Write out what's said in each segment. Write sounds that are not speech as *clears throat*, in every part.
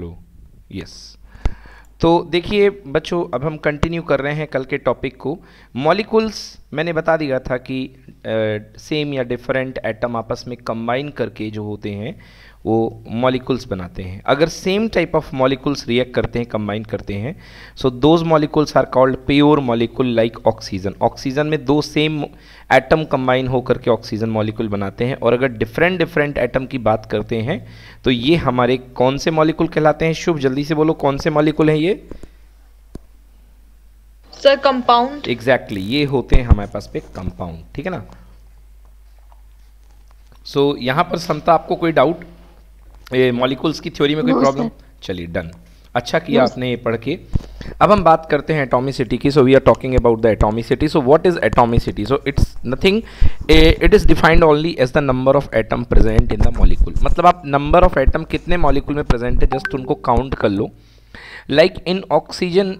Flow yes तो देखिए, बच्चों, अब हम कंटिन्यू कर रहे हैं कल के टॉपिक को। मॉलिकुल्स मैंने बता दिया था कि सेम या डिफरेंट एटम आपस में कंबाइन करके जो होते हैं वो मॉलिकुल्स बनाते हैं। अगर same type of molecules react करते हैं कंबाइन करते हैं so those molecules are called pure molecule like oxygen oxygen में दो सेम एटम कंबाइन होकर के ऑक्सीजन मॉलिकुल बनाते हैं। और अगर डिफरेंट डिफरेंट एटम की बात करते हैं तो ये हमारे कौन से मॉलिकुल कहलाते हैं? शुभ जल्दी से बोलो कौन से मॉलिकुल हैं ये? सर कंपाउंड एग्जैक्टली ये होते हैं हमारे पास पे कंपाउंड ठीक है ना? सो so, यहाँ पर समता आपको कोई डाउट मॉलिकुल्स की थ्योरी में कोई प्रॉब्लम चलिए डन अच्छा किया आपने ये पढ़ के। अब हम बात करते हैं एटॉमिसिटी की so we are talking about the atomicity so what is atomicity so it's nothing it is defined only as the number of atom present in the molecule मतलब आप नंबर ऑफ़ एटम कितने molecule में present है just उनको count कर लो। Like in oxygen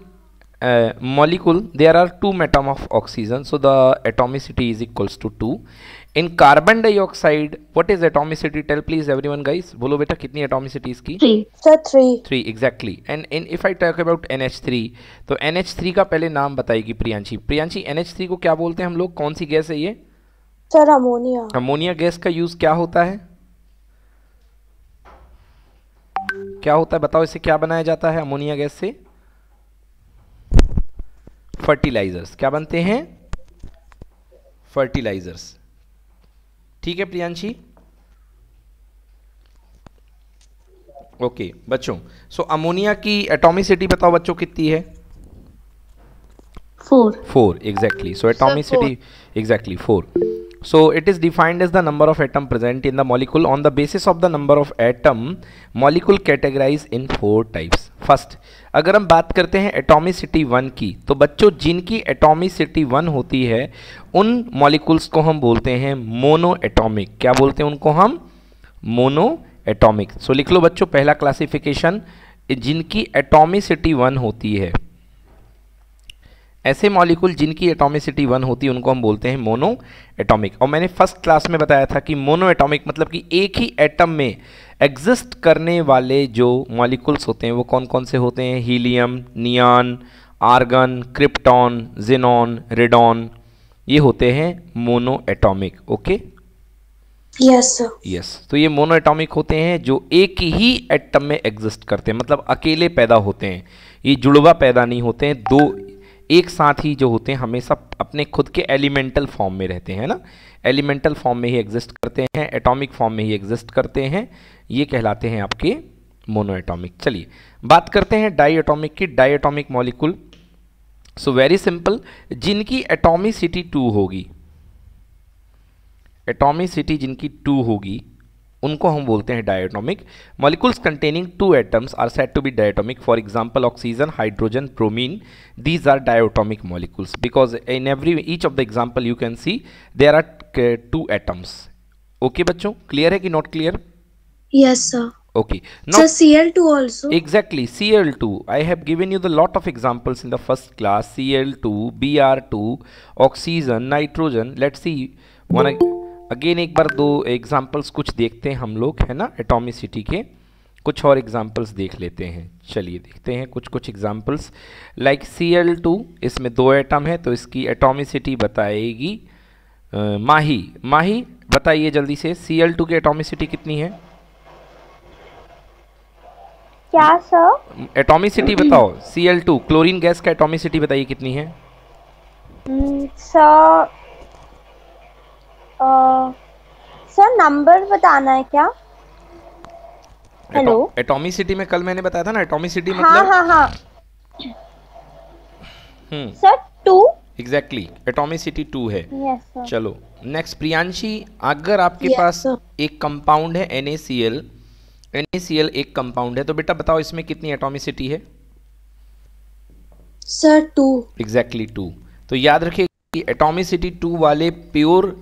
molecule there are two atom of oxygen. So the atomicity is equals to 2 in carbon dioxide what is atomicity tell please everyone guys बोलो बेटा कितनी एटोमिसिटी इसकी? Three exactly and in if I talk about N तो N का पहले नाम बताएगी प्रियांशी। प्रियांशी एन को क्या बोलते हैं हम लोग? कौन सी गैस है ये? सर अमोनिया अमोनिया गैस का यूज़ क्या होता है? क्या होता है? बताओ इसे क्या बनाया जाता है अमोनिया गैस से? फर्टिलाइजर्स क्या बनते हैं? फर्टिलाइजर्स ठीक है प्रियांशी? ओके बच्चों सो अमोनिया की एटॉमिसिटी बताओ बच्चों कितनी है? Four four exactly so atomicity exactly four So it is defined as the number of atom present in the molecule on the basis of the number of atom molecule categorized in four types. First, अगर हम बात करते हैं atomicity one की तो बच्चों जिनकी atomicity one होती है उन मॉलिक्यूल्स को हम बोलते हैं मोनो एटॉमिक क्या बोलते हैं उनको हम मोनो एटॉमिक सो लिख लो बच्चों पहला क्लासिफिकेशन जिनकी एटॉमिसिटी वन होती है ऐसे मॉलिक्यूल जिनकी एटॉमिसिटी वन होती है उनको हम बोलते हैं मोनो एटॉमिक और मैंने फ़र्स्ट क्लास में बताया था कि मोनो एटॉमिक मतलब कि एक ही एटम में एग्जिस्ट करने वाले जो मॉलिक्यूल्स होते हैं वो कौन कौन से होते हैं? Helium neon argon krypton xenon radon ये होते हैं mono atomic okay yes yes तो ये मोनो एटॉमिक होते हैं जो एक ही एटम में एग्जिस्ट करते हैं मतलब अकेले पैदा होते हैं। ये जुड़वा पैदा नहीं होते हैं दो एक साथ ही जो होते हैं, हमेशा अपने खुद के एलिमेंटल फॉर्म में रहते हैं ना? एलिमेंटल फॉर्म में ही एग्जिस्ट करते हैं, एटॉमिक फॉर्म में ही एग्जिस्ट करते हैं, ये कहलाते हैं आपके मोनो एटॉमिक चलिए, बात करते हैं डाई एटॉमिक की diatomic molecule. So very simple जिनकी एटॉमिसिटी टू होगी एटॉमिसिटी जिनकी टू होगी उनको हम बोलते हैं diatomic molecules containing two atoms are set to be diatomic for example oxygen hydrogen bromine these are diatomic molecules because in every each of the example you can see there are two atoms okay बच्चों? Clear है कि not clear yes sir okay. Now so cl2 also? Exactly cl2 i have given you the lot of examples in the first class. Cl2 br2 oxygen nitrogen. Let's see. One again एक बार दो examples कुछ देखते हैं हम लोग है ना? एटोमिसिटी के कुछ और एग्जाम्पल्स देख लेते हैं। चलिए देखते हैं कुछ कुछ examples like C L two इसमें दो एटम है तो इसकी एटोमिसिटी बताएगी। आ, माही। माही बताइए जल्दी से सी एल टू की एटोमिसिटी कितनी है? क्या सर एटोमिसिटी *clears throat* बताओ। C L two chlorine gas का एटोमिसिटी बताइए कितनी है? सर hmm, सर नंबर बताना है क्या? हेलो एटॉमिसिटी में कल मैंने बताया था ना एटॉमिसिटी हाँ, मतलब हाँ हाँ। हम्म। Sir two exactly atomicity two है। Yes, चलो नेक्स्ट प्रियांशी अगर आपके yes, पास sir. एक कंपाउंड है NaCl NaCl एक कंपाउंड है तो बेटा बताओ इसमें कितनी एटॉमिसिटी है? सर टू एग्जैक्टली टू तो याद रखिए एटॉमिसिटी टू वाले प्योर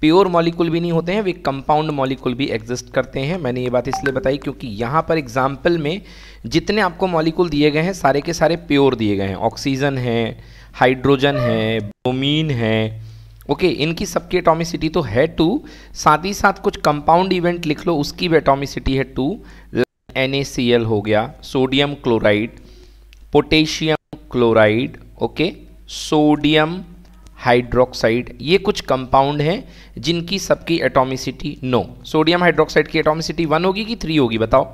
प्योर मॉलिकुल भी नहीं होते हैं, वे कंपाउंड मॉलिकुल भी एग्जिस्ट करते हैं। मैंने ये बात इसलिए बताई क्योंकि यहाँ पर एग्ज़ाम्पल में जितने आपको मॉलिकुल दिए गए हैं, सारे के सारे प्योर दिए गए हैं। ऑक्सीजन है, हाइड्रोजन है, ब्रोमीन है। ओके, इनकी सबकी एटॉमिसिटी तो है टू साथ ही साथ कुछ कंपाउंड इवेंट लिख लो, उसकी भी एटॉमिसिटी है टू NaCl हो गया sodium chloride potassium chloride okay sodium hydroxide ये कुछ कंपाउंड हैं जिनकी सबकी एटॉमिसिटी नो सोडियम हाइड्रोक्साइड की एटॉमिसिटी वन होगी कि थ्री होगी बताओ?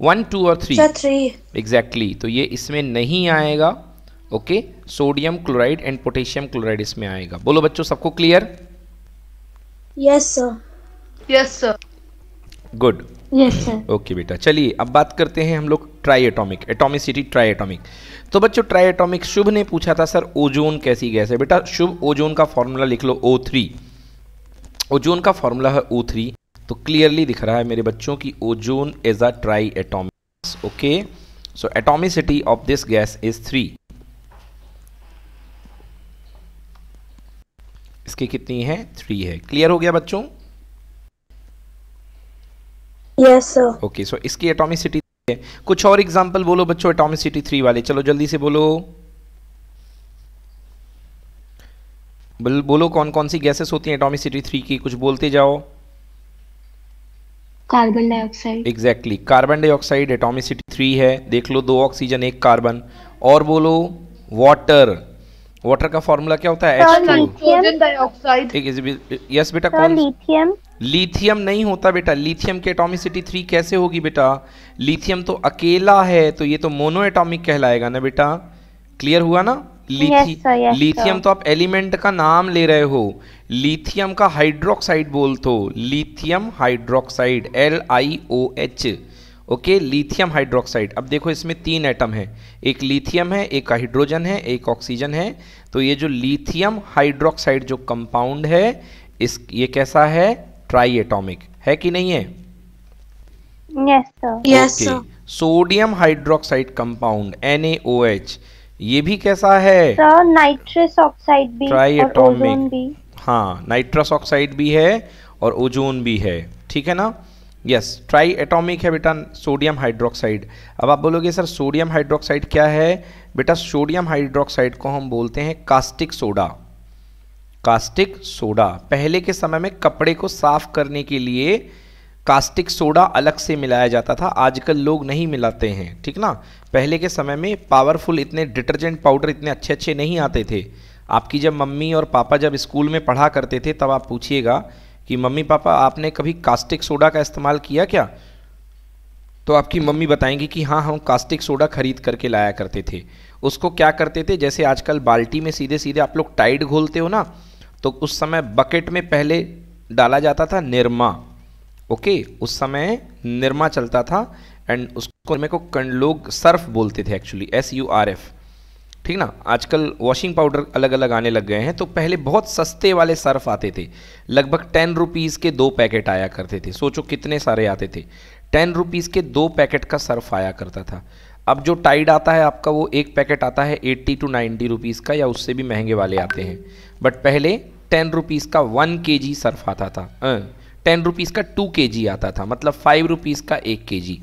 वन टू और थ्री थ्री एग्जैक्टली तो ये इसमें नहीं आएगा okay sodium chloride and potassium chloride इसमें आएगा। बोलो बच्चों सबको clear yes sir yes sir good yes sir okay बेटा। चलिए अब बात करते हैं हम लोग try atomic atomicity try atomic तो बच्चों ट्राई एटॉमिक शुभ ने पूछा था सर ओजोन कैसी गैस है? बेटा शुभ ओजोन का फॉर्मूला लिख लो ओ थ्री ओजोन का फॉर्मूला है ओ थ्री तो क्लियरली दिख रहा है मेरे बच्चों की ozone is a tri atomic okay so atomicity of this gas is three इसकी कितनी है? थ्री है। क्लियर हो गया बच्चों? यस सर ओके सो इसकी एटॉमिसिटी कुछ और एग्जांपल बोलो बच्चों एटॉमिसिटी थ्री वाले। चलो जल्दी से बोलो। बोल, बोलो कौन कौन सी गैसेस होती हैं एटॉमिसिटी थ्री की? कुछ बोलते जाओ। Carbon dioxide exactly carbon dioxide atomicity three है। देख लो दो ऑक्सीजन एक कार्बन और बोलो वाटर वाटर का फॉर्मूला क्या होता है? एच टू डाइऑक्साइड यस बेटा कौन? लिथियम लिथियम नहीं होता बेटा। लिथियम की एटॉमिसिटी थ्री कैसे होगी बेटा? लिथियम तो अकेला है तो ये तो मोनो एटॉमिक कहलाएगा ना बेटा। क्लियर हुआ ना? लिथि sir, yes, लिथियम तो आप एलिमेंट का नाम ले रहे हो। लिथियम का हाइड्रोक्साइड बोल तो lithium hydroxide L I O H okay lithium hydroxide अब देखो इसमें तीन एटम है। एक लिथियम है एक हाइड्रोजन है एक ऑक्सीजन है। तो ये जो लिथियम हाइड्रोक्साइड जो कंपाउंड है इस ये कैसा है? ट्राई एटॉमिक है कि नहीं है? Yes sir yes sodium hydroxide compound NaOH ये भी कैसा है? सर नाइट्रस ऑक्साइड भी. ओजोन भी हाँ नाइट्रस ऑक्साइड भी है और ओजोन भी है. ठीक है ना? यस ट्राई एटॉमिक है बेटा सोडियम हाइड्रोक्साइड अब आप बोलोगे सर सोडियम हाइड्रोक्साइड क्या है? बेटा सोडियम हाइड्रोक्साइड को हम बोलते हैं कास्टिक सोडा कास्टिक सोडा पहले के समय में कपड़े को साफ़ करने के लिए कास्टिक सोडा अलग से मिलाया जाता था। आजकल लोग नहीं मिलाते हैं, ठीक ना? पहले के समय में पावरफुल इतने डिटर्जेंट पाउडर इतने अच्छे अच्छे नहीं आते थे। आपकी जब मम्मी और पापा जब स्कूल में पढ़ा करते थे, तब आप पूछिएगा कि, मम्मी पापा, आपने कभी कास्टिक सोडा का इस्तेमाल किया क्या? तो आपकी मम्मी बताएँगी कि हाँ हम कास्टिक सोडा खरीद करके लाया करते थे। उसको क्या करते थे? जैसे आजकल बाल्टी में सीधे सीधे आप लोग टाइड घोलते हो ना तो उस समय बकेट में पहले डाला जाता था निरमा। ओके उस समय निरमा चलता था एंड उसको को कं- लोग सर्फ बोलते थे actually S U R F ठीक ना? आजकल वॉशिंग पाउडर अलग अलग आने लग गए हैं तो पहले बहुत सस्ते वाले सर्फ आते थे। लगभग टेन रुपीज़ के दो पैकेट आया करते थे। सोचो कितने सारे आते थे। टेन रुपीज़ के दो पैकेट का सर्फ आया करता था। अब जो टाइड आता है आपका, वो एक पैकेट आता है एट्टी टू नाइन्टी रुपीज़ का या उससे भी महँगे वाले आते हैं। बट पहले टेन रुपीज़ का वन के जी सर्फ आता था। टेन रुपीज़ का टू के जी आता था मतलब फाइव रुपीज़ का एक के जी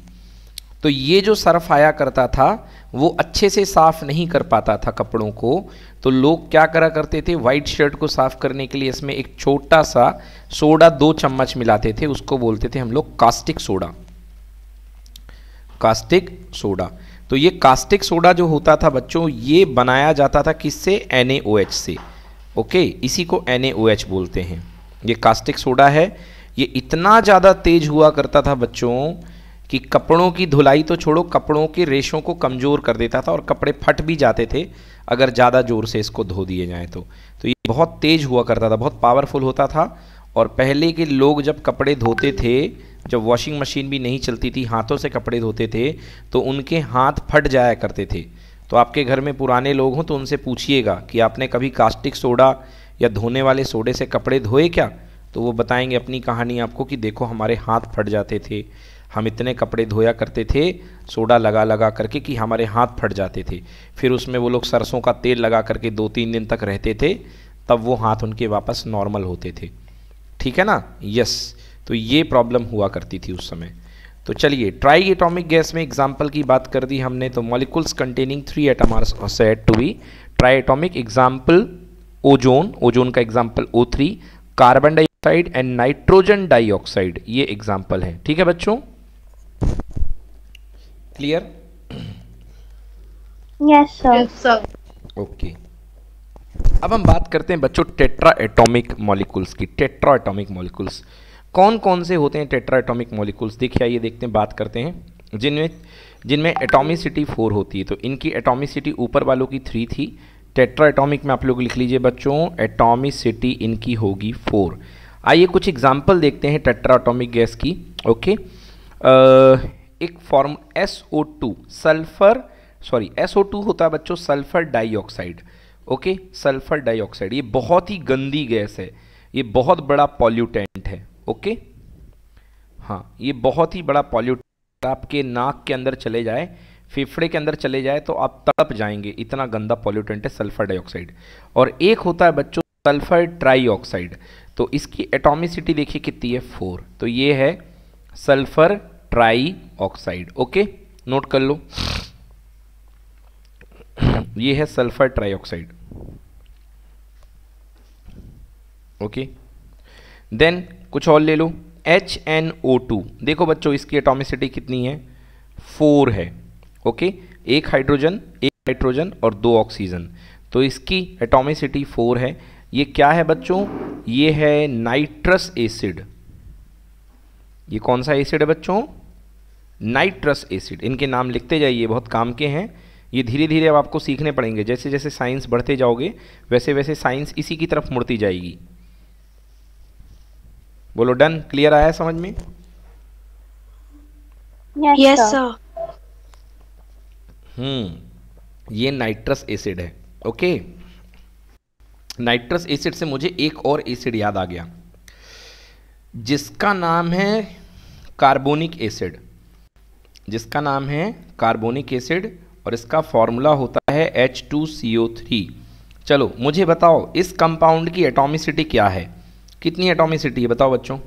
तो ये जो सर्फ आया करता था, वो अच्छे से साफ़ नहीं कर पाता था कपड़ों को। तो लोग क्या करा करते थे वाइट शर्ट को साफ़ करने के लिए इसमें एक छोटा सा सोडा दो चम्मच मिलाते थे, उसको बोलते थे हम लोग कास्टिक सोडा कास्टिक सोडा तो ये कास्टिक सोडा जो होता था बच्चों, ये बनाया जाता था किससे? NaOH से। ओके, इसी को NaOH बोलते हैं। ये कास्टिक सोडा है। ये इतना ज़्यादा तेज हुआ करता था बच्चों कि कपड़ों की धुलाई तो छोड़ो, कपड़ों के रेशों को कमज़ोर कर देता था और कपड़े फट भी जाते थे अगर ज़्यादा ज़ोर से इसको धो दिए जाएँ तो। तो ये बहुत तेज हुआ करता था, बहुत पावरफुल होता था और पहले के लोग जब कपड़े धोते थे, जब वॉशिंग मशीन भी नहीं चलती थी, हाथों से कपड़े धोते थे तो उनके हाथ फट जाया करते थे। तो आपके घर में पुराने लोग हों तो उनसे पूछिएगा कि आपने कभी कास्टिक सोडा या धोने वाले सोडे से कपड़े धोए क्या? तो वो बताएँगे अपनी कहानी आपको कि देखो हमारे हाथ फट जाते थे। हम इतने कपड़े धोया करते थे, सोडा लगा लगा करके कि हमारे हाथ फट जाते थे। फिर उसमें वो लोग सरसों का तेल लगा करके दो तीन दिन तक रहते थे, तब वो हाथ उनके वापस नॉर्मल होते थे। ठीक है ना? यस। तो ये प्रॉब्लम हुआ करती थी उस समय। तो चलिए ट्राई एटॉमिक गैस में एग्ज़ाम्पल की बात कर दी हमने तो molecules containing three atom are set to be tri atomic example ozone ozone का example O three carbon dioxide and nitrogen dioxide ये एग्ज़ाम्पल है। ठीक है बच्चों? क्लियर यस सर ओके अब हम बात करते हैं बच्चों टेट्रा एटॉमिक मॉलिक्यूल्स की टेट्रा एटॉमिक मॉलिक्यूल्स कौन कौन से होते हैं टेट्रा एटॉमिक मॉलिक्यूल्स? देखिए, आइए देखते हैं, बात करते हैं। जिनमें जिनमें एटॉमिसिटी फोर होती है तो इनकी एटॉमिसिटी ऊपर वालों की थ्री थी। टेट्रा एटॉमिक में आप लोग लिख लीजिए बच्चों एटॉमिसिटी इनकी होगी फोर आइए कुछ एग्ज़ाम्पल देखते हैं टेट्रा एटॉमिक गैस की, ओके? एक form S O two sulphur sorry S O two होता है बच्चों sulphur dioxide okay? Sulphur dioxide ये बहुत ही गंदी गैस है। ये बहुत बड़ा पॉल्यूटेंट है। ओके? हाँ ये बहुत ही बड़ा पॉल्यूट आपके नाक के अंदर चले जाए, फेफड़े के अंदर चले जाए तो आप तड़प जाएँगे। इतना गंदा पॉल्यूटेंट है सल्फ़र डाइऑक्साइड। और एक होता है बच्चों, सल्फ़र ट्राईऑक्साइड तो इसकी एटॉमिसिटी देखिए कितनी है? फोर। तो ये है sulphur tri oxide okay? Note कर लो। ये है सल्फ़र ट्राईऑक्साइड ओके? देन कुछ और ले लो। एच एन ओ टू देखो बच्चों, इसकी एटॉमिसिटी कितनी है? फोर है। ओके एक हाइड्रोजन एक हाइड्रोजन और दो ऑक्सीजन तो इसकी एटॉमिसिटी फोर है। ये क्या है बच्चों? ये है नाइट्रस एसिड ये कौन सा एसिड है बच्चों? नाइट्रस एसिड इनके नाम लिखते जाइए, बहुत काम के हैं। ये धीरे धीरे अब आपको सीखने पड़ेंगे। जैसे जैसे साइंस बढ़ते जाओगे वैसे वैसे साइंस इसी की तरफ़ मुड़ती जाएगी। बोलो डन? क्लियर आया समझ में? यस सर हम्म ये नाइट्रस एसिड है ओके नाइट्रस एसिड से मुझे एक और एसिड याद आ गया जिसका नाम है कार्बोनिक एसिड जिसका नाम है कार्बोनिक एसिड और इसका फॉर्मूला होता है H2CO3 चलो मुझे बताओ इस कंपाउंड की एटॉमिसिटी क्या है? कितनी एटॉमिसिटी है बताओ बच्चों।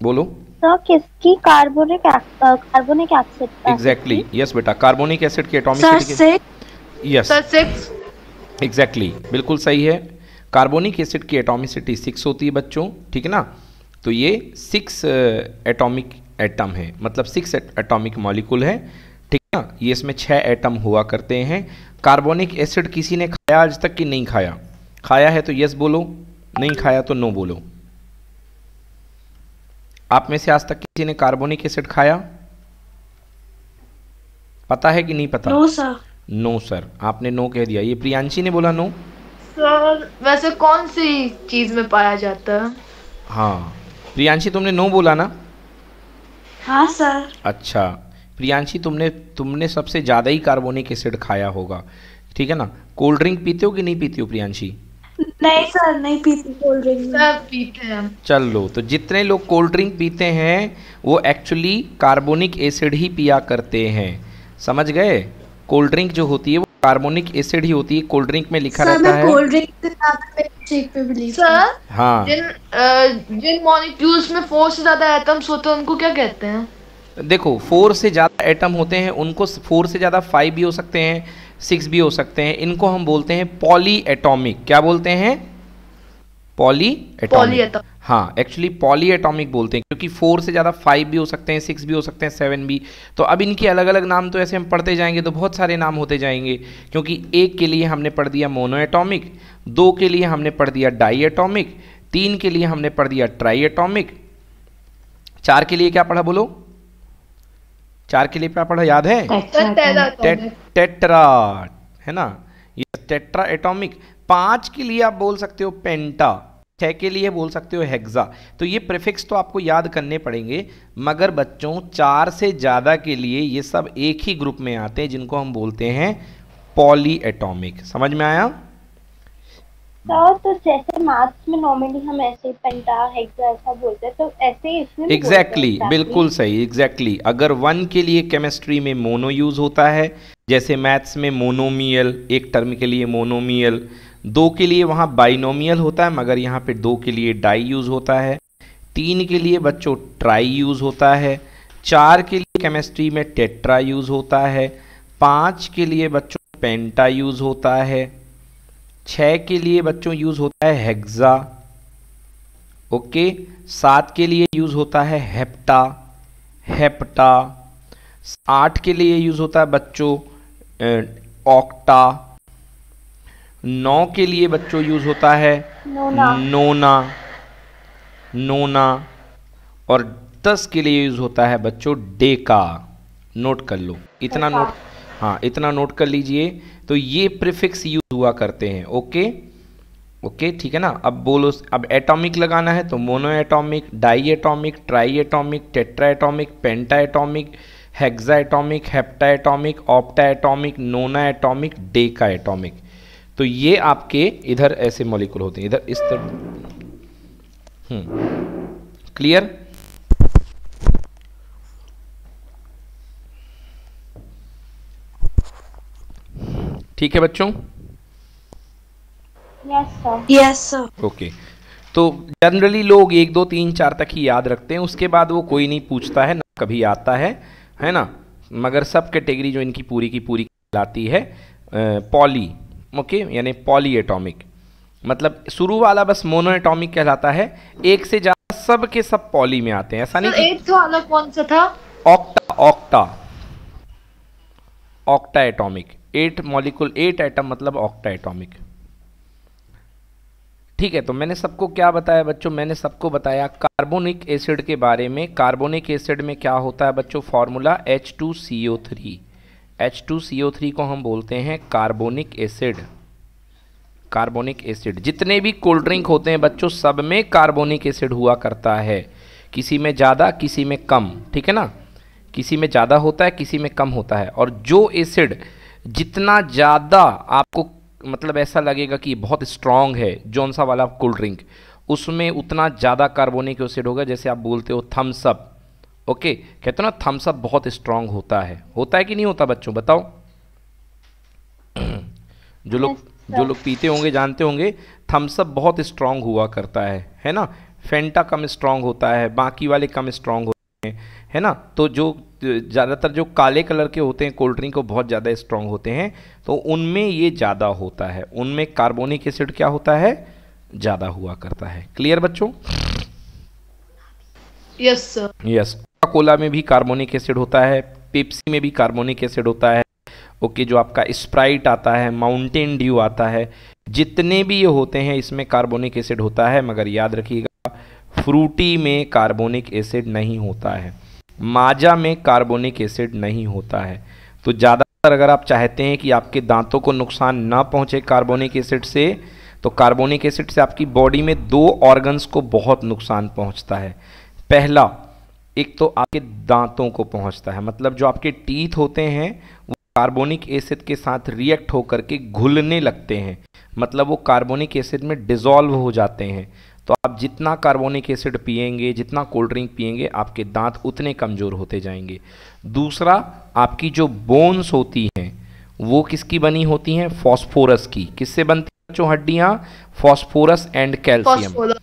बोलो। सर किसकी carbonic carbonic acid exactly yes बेटा। कार्बोनिक एसिड की एटॉमिसिटी यस एग्जैक्टली बिल्कुल सही है। कार्बोनिक एसिड की एटॉमिसिटी सिक्स होती है बच्चों। ठीक है ना? तो ये सिक्स एटॉमिक एटम है। मतलब सिक्स एटॉमिक मॉलिक्यूल है। ठीक है ना? ये इसमें छः एटम हुआ करते हैं। कार्बोनिक एसिड किसी ने खाया आज तक कि नहीं खाया? खाया है तो यस बोलो नहीं खाया तो नो बोलो। आप में से आज तक किसी ने कार्बोनिक एसिड खाया? पता है कि नहीं पता? नो सर नो सर आपने नो कह दिया। ये प्रियांशी ने बोला नो सर वैसे कौन सी चीज़ में पाया जाता? है। हाँ प्रियांशी तुमने नो बोला ना? हाँ सर अच्छा। प्रियांशी तुमने तुमने सबसे ज़्यादा ही कार्बोनिक एसिड खाया होगा। ठीक है ना? कोल्ड ड्रिंक पीते हो कि नहीं पीती हो प्रियांशी? नहीं सर नहीं पीती कोल्ड ड्रिंक सर पीते हैं। चल लो तो जितने लोग कोल्ड ड्रिंक पीते हैं वो एक्चुअली कार्बोनिक एसिड ही पिया करते हैं। समझ गए? कोल्ड ड्रिंक जो होती है वो कार्बोनिक एसिड ही होती है। कोल्ड ड्रिंक में लिखा रहता है कोल्ड ड्रिंक सर हाँ। जिन जिन मॉलिक्यूल्स में फोर से ज़्यादा एटम्स होते हैं उनको क्या कहते हैं? देखो फोर से ज़्यादा एटम होते हैं उनको फोर से ज़्यादा फाइव भी हो सकते हैं सिक्स भी हो सकते हैं इनको हम बोलते हैं पॉली एटॉमिक क्या बोलते हैं? पॉली. एटॉमिक हाँ एक्चुअली पॉली एटॉमिक बोलते हैं क्योंकि फोर से ज़्यादा फाइव भी हो सकते हैं सिक्स भी हो सकते हैं सेवन भी। तो अब इनके अलग अलग नाम तो ऐसे हम पढ़ते जाएँगे तो बहुत सारे नाम होते जाएँगे क्योंकि एक के लिए हमने पढ़ दिया मोनो एटॉमिक दो के लिए हमने पढ़ दिया डाई एटॉमिक तीन के लिए हमने पढ़ दिया ट्राई एटॉमिक चार के लिए क्या पढ़ा बोलो? चार के लिए क्या पढ़ा याद है? टेट्रा है ना? ये टेट्रा एटॉमिक पाँच के लिए आप बोल सकते हो पेंटा छह के लिए बोल सकते हो हेक्सा। तो ये प्रिफिक्स तो आपको याद करने पड़ेंगे मगर बच्चों चार से ज़्यादा के लिए ये सब एक ही ग्रुप में आते हैं जिनको हम बोलते हैं पॉली एटॉमिक समझ में आया? सर तो जैसे मैथ्स में नॉर्मली हम ऐसे पेंटा हेक्सा ऐसा बोलते हैं तो ऐसे इसमें एग्जैक्टली exactly. बिल्कुल सही एग्जैक्टली exactly. अगर वन के लिए केमिस्ट्री में मोनो यूज़ होता है जैसे मैथ्स में मोनोमियल एक टर्म के लिए मोनोमियल दो के लिए वहाँ बाइनोमियल होता है मगर यहाँ पे दो के लिए डाई यूज़ होता है। तीन के लिए बच्चों ट्राई यूज़ होता है। चार के लिए केमिस्ट्री में टेट्रा यूज़ होता है। पाँच के लिए बच्चों पेंटा यूज़ होता है। छः के लिए बच्चों यूज़ होता है हेक्सा ओके सात के लिए यूज़ होता है हेप्टा हेप्टा आठ के लिए यूज़ होता है बच्चों ऑक्टा नौ के लिए बच्चों यूज़ होता है नोना। नोना नोना। और दस के लिए यूज़ होता है बच्चों डेका। नोट कर लो। इतना नोट हाँ इतना नोट कर लीजिए। तो ये प्रीफिक्स यूज़ हुआ करते हैं ओके ओके ठीक है ना? अब बोलो, अब एटॉमिक लगाना है तो mono atomic di atomic tri atomic tetra atomic penta atomic hexa atomic hepta atomic octa atomic nona atomic deca atomic तो ये आपके इधर ऐसे मॉलिक्यूल होते हैं, इधर इस तरह हम्म क्लियर ठीक है बच्चों? यस सर ओके तो जनरली लोग एक दो तीन चार तक ही याद रखते हैं उसके बाद वो कोई नहीं पूछता है ना कभी आता है है ना? मगर सब कैटेगरी जो इनकी पूरी की पूरी कहलाती है पॉली ओके यानी पॉली एटॉमिक मतलब शुरू वाला बस मोनो एटॉमिक कहलाता है एक से ज़्यादा सब के सब पॉली में आते हैं ऐसा नहीं एट्थ वाला कौन सा था? Octa octa octa atomic eight molecule eight atom मतलब ऑक्टा एटॉमिक ठीक है तो मैंने सबको क्या बताया बच्चों? मैंने सबको बताया कार्बोनिक एसिड के बारे में। कार्बोनिक एसिड में क्या होता है बच्चों? Formula H two C O three H two C O three को हम बोलते हैं कार्बोनिक एसिड कार्बोनिक एसिड जितने भी कोल्ड ड्रिंक होते हैं बच्चों, सब में कार्बोनिक एसिड हुआ करता है। किसी में ज़्यादा, किसी में कम। ठीक है ना? किसी में ज़्यादा होता है, किसी में कम होता है। और जो एसिड जितना ज़्यादा आपको मतलब ऐसा लगेगा कि बहुत स्ट्रांग है जौन सा वाला कोल्ड ड्रिंक उसमें उतना ज़्यादा कार्बोनिक एसिड होगा जैसे आप बोलते हो थम्सअप ओके कहते हो ना थम्सअप बहुत स्ट्रांग होता है। होता है कि नहीं होता बच्चों? बताओ। जो लोग जो लोग पीते होंगे जानते होंगे थम्सअप बहुत स्ट्रांग हुआ करता है। है ना? फेंटा कम स्ट्रांग होता है बाकी वाले कम स्ट्रांग हैं ना? तो जो ज़्यादातर जो काले कलर के होते हैं कोल्ड ड्रिंक वो बहुत ज़्यादा स्ट्रांग होते हैं। तो उनमें ये ज़्यादा होता है। उनमें कार्बोनिक एसिड क्या होता है? ज़्यादा हुआ करता है। क्लियर बच्चों? Yes sir yes Coca Cola में भी कार्बोनिक एसिड होता है। पेप्सी में भी कार्बोनिक एसिड होता है। ओके जो आपका स्प्राइट आता है माउंटेन ड्यू आता है। जितने भी ये होते हैं इसमें कार्बोनिक एसिड होता है। मगर याद रखिएगा फ्रूटी में कार्बोनिक एसिड नहीं होता है। माजा में कार्बोनिक एसिड नहीं होता है। तो ज़्यादातर अगर आप चाहते हैं कि आपके दांतों को नुकसान ना पहुँचे कार्बोनिक एसिड से तो कार्बोनिक एसिड से आपकी बॉडी में दो ऑर्गन्स को बहुत नुकसान पहुँचता है। पहला, एक तो आपके दांतों को पहुँचता है। मतलब जो आपके टीथ होते हैं, वो कार्बोनिक एसिड के साथ रिएक्ट होकर के घुलने लगते हैं। मतलब वो कार्बोनिक एसिड में डिजॉल्व हो जाते हैं। तो आप जितना कार्बोनिक एसिड पिएँगे जितना कोल्ड ड्रिंक पिएँगे आपके दांत उतने कमज़ोर होते जाएँगे। दूसरा आपकी जो बोन्स होती हैं वो किसकी बनी होती हैं? फॉस्फोरस की। किससे बनती हैं बच्चों हड्डियाँ? Phosphorus and calcium.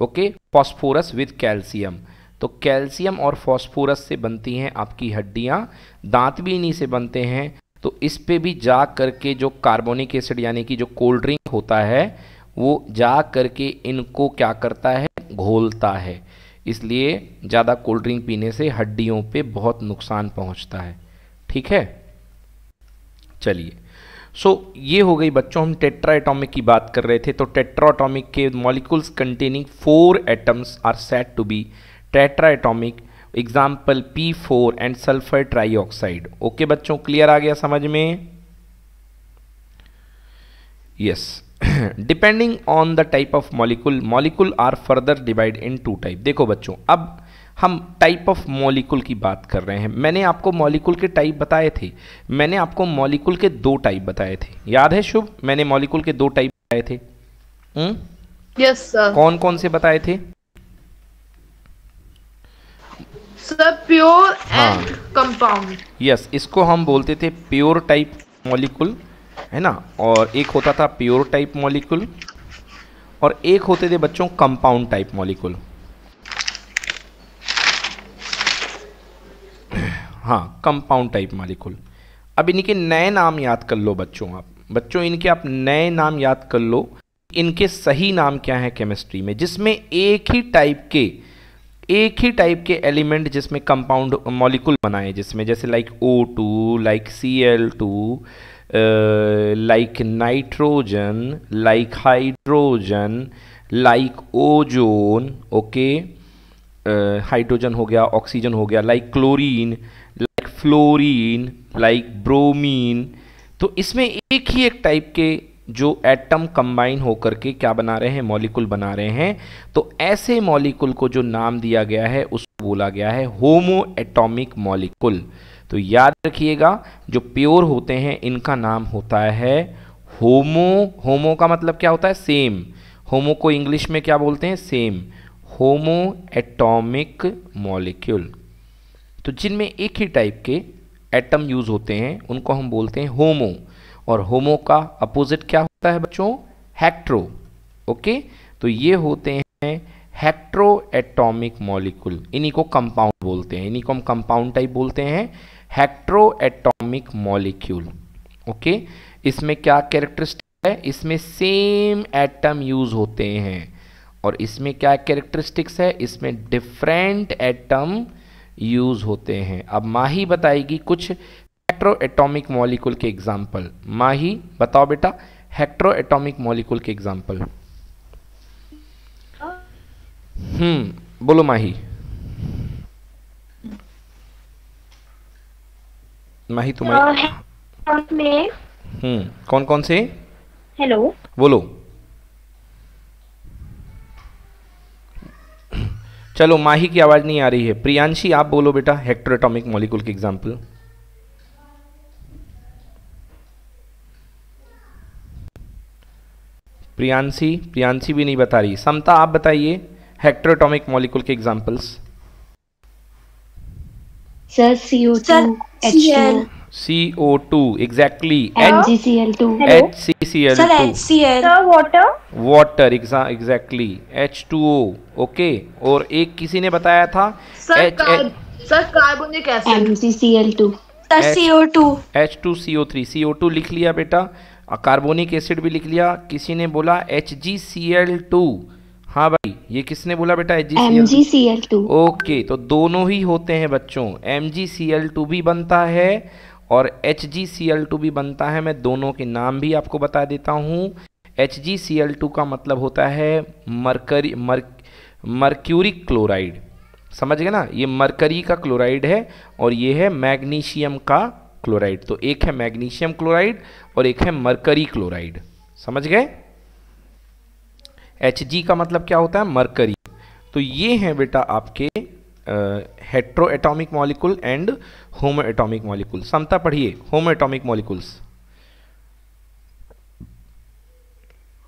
Okay? Phosphorus with calcium. तो कैल्शियम और फॉस्फोरस से बनती हैं आपकी हड्डियाँ। दांत भी इन्हीं से बनते हैं। तो इस पे भी जा करके जो कार्बोनिक एसिड यानी कि जो कोल्ड ड्रिंक होता है वो जा करके इनको क्या करता है? घोलता है। इसलिए ज़्यादा कोल्ड ड्रिंक पीने से हड्डियों पे बहुत नुकसान पहुँचता है। ठीक है? चलिए। सो so, ये हो गई बच्चों हम टेट्रा एटॉमिक की बात कर रहे थे तो टेट्रा एटॉमिक के molecules containing four atoms are set to be tetra atomic example P four and sulphur trioxide okay बच्चों क्लियर आ गया समझ में? Yes depending on the type of molecule molecule are further divide into type देखो बच्चों अब हम type of molecule की बात कर रहे हैं। मैंने आपको मॉलिक्यूल के टाइप बताए थे। मैंने आपको मॉलिक्यूल के दो टाइप बताए थे। याद है शुभ? मैंने मॉलिक्यूल के दो टाइप बताए थे। यस सर कौन कौन से बताए थे? Sir pure. And compound yes इसको हम बोलते थे प्योर टाइप मॉलिक्यूल है ना? और एक होता था प्योर टाइप मॉलिक्यूल और एक होते थे बच्चों कंपाउंड टाइप मॉलिक्यूल हाँ कंपाउंड टाइप मॉलिक्यूल अब इनके नए नाम याद कर लो बच्चों आप। बच्चों, इनके आप नए नाम याद कर लो। इनके सही नाम क्या है केमिस्ट्री में? जिसमें एक ही टाइप के, एक ही टाइप के एलिमेंट जिसमें कंपाउंड मॉलिक्यूल बनाए, जिसमें जैसे like O two like C L two like nitrogen like hydrogen like ozone okay hydrogen हो गया ऑक्सीजन हो गया like chlorine like fluorine like bromine तो इसमें एक ही एक टाइप के जो एटम कंबाइन होकर के क्या बना रहे हैं? मॉलिक्यूल बना रहे हैं। तो ऐसे मॉलिक्यूल को जो नाम दिया गया है, उसको बोला गया है होमो एटॉमिक मॉलिक्यूल तो याद रखिएगा, जो प्योर होते हैं, इनका नाम होता है होमो। होमो का मतलब क्या होता है? सेम। होमो को इंग्लिश में क्या बोलते हैं? सेम। Homo atomic molecule. तो जिनमें एक ही टाइप के एटम यूज़ होते हैं, उनको हम बोलते हैं होमो। और होमो का अपोजिट क्या होता है बच्चों? Hetero okay? तो ये होते हैं हेक्ट्रो एटॉमिक मॉलिक्यूल। इन्हीं को कंपाउंड बोलते हैं। इन्हीं को हम कंपाउंड टाइप बोलते हैं। हेक्ट्रो एटॉमिक मॉलिक्यूल ओके इसमें क्या कैरेक्टरिस्टिक है? इसमें सेम एटम यूज़ होते हैं। और इसमें क्या कैरेक्टरिस्टिक्स है? इसमें डिफरेंट एटम यूज़ होते हैं। अब माही बताएगी कुछ हेक्ट्रो एटॉमिक मॉलिक्यूल के एग्ज़ाम्पल माही बताओ बेटा हेक्ट्रो एटॉमिक मॉलिक्यूल के एग्ज़ाम्पल हम्म बोलो माही। माही तुम्हारी हम्म कौन कौन से? हेलो। बोलो। चलो माही की आवाज़ नहीं आ रही है। प्रियांशी आप बोलो बेटा हेक्टर एटॉमिक मॉलिक्यूल के एग्ज़ाम्पल प्रियांशी प्रियांशी भी नहीं बता रही। समता आप बताइए हेक्टर एटॉमिक मॉलिक्यूल के examples sir CO two H C O two exactly H G C L two H C C L two sir water water exactly H two okay और एक किसी ने बताया था? Sir H- sir carbonic acid M G C L two H two C O three C O two लिख लिया बेटा। Carbonic acid भी लिख लिया। किसी ने बोला H G C L two हाँ भाई ये किसने बोला बेटा? H G C M L G C L two okay तो दोनों ही होते हैं बच्चों। M G C L two भी बनता है और H G C L two भी बनता है। मैं दोनों के नाम भी आपको बता देता हूँ। H G C L two का मतलब होता है मरकरी मर मर्क्यूरिक क्लोराइड। समझ गए ना? ये मरकरी का क्लोराइड है और ये है मैग्नीशियम का क्लोराइड। तो एक है मैग्नीशियम क्लोराइड और एक है मरकरी क्लोराइड। समझ गए? एच का मतलब क्या होता है? मरकरी तो ये हैं बेटा आपके hetero atomic molecule and homo atomic molecule Samta पढ़िए homo atomic molecules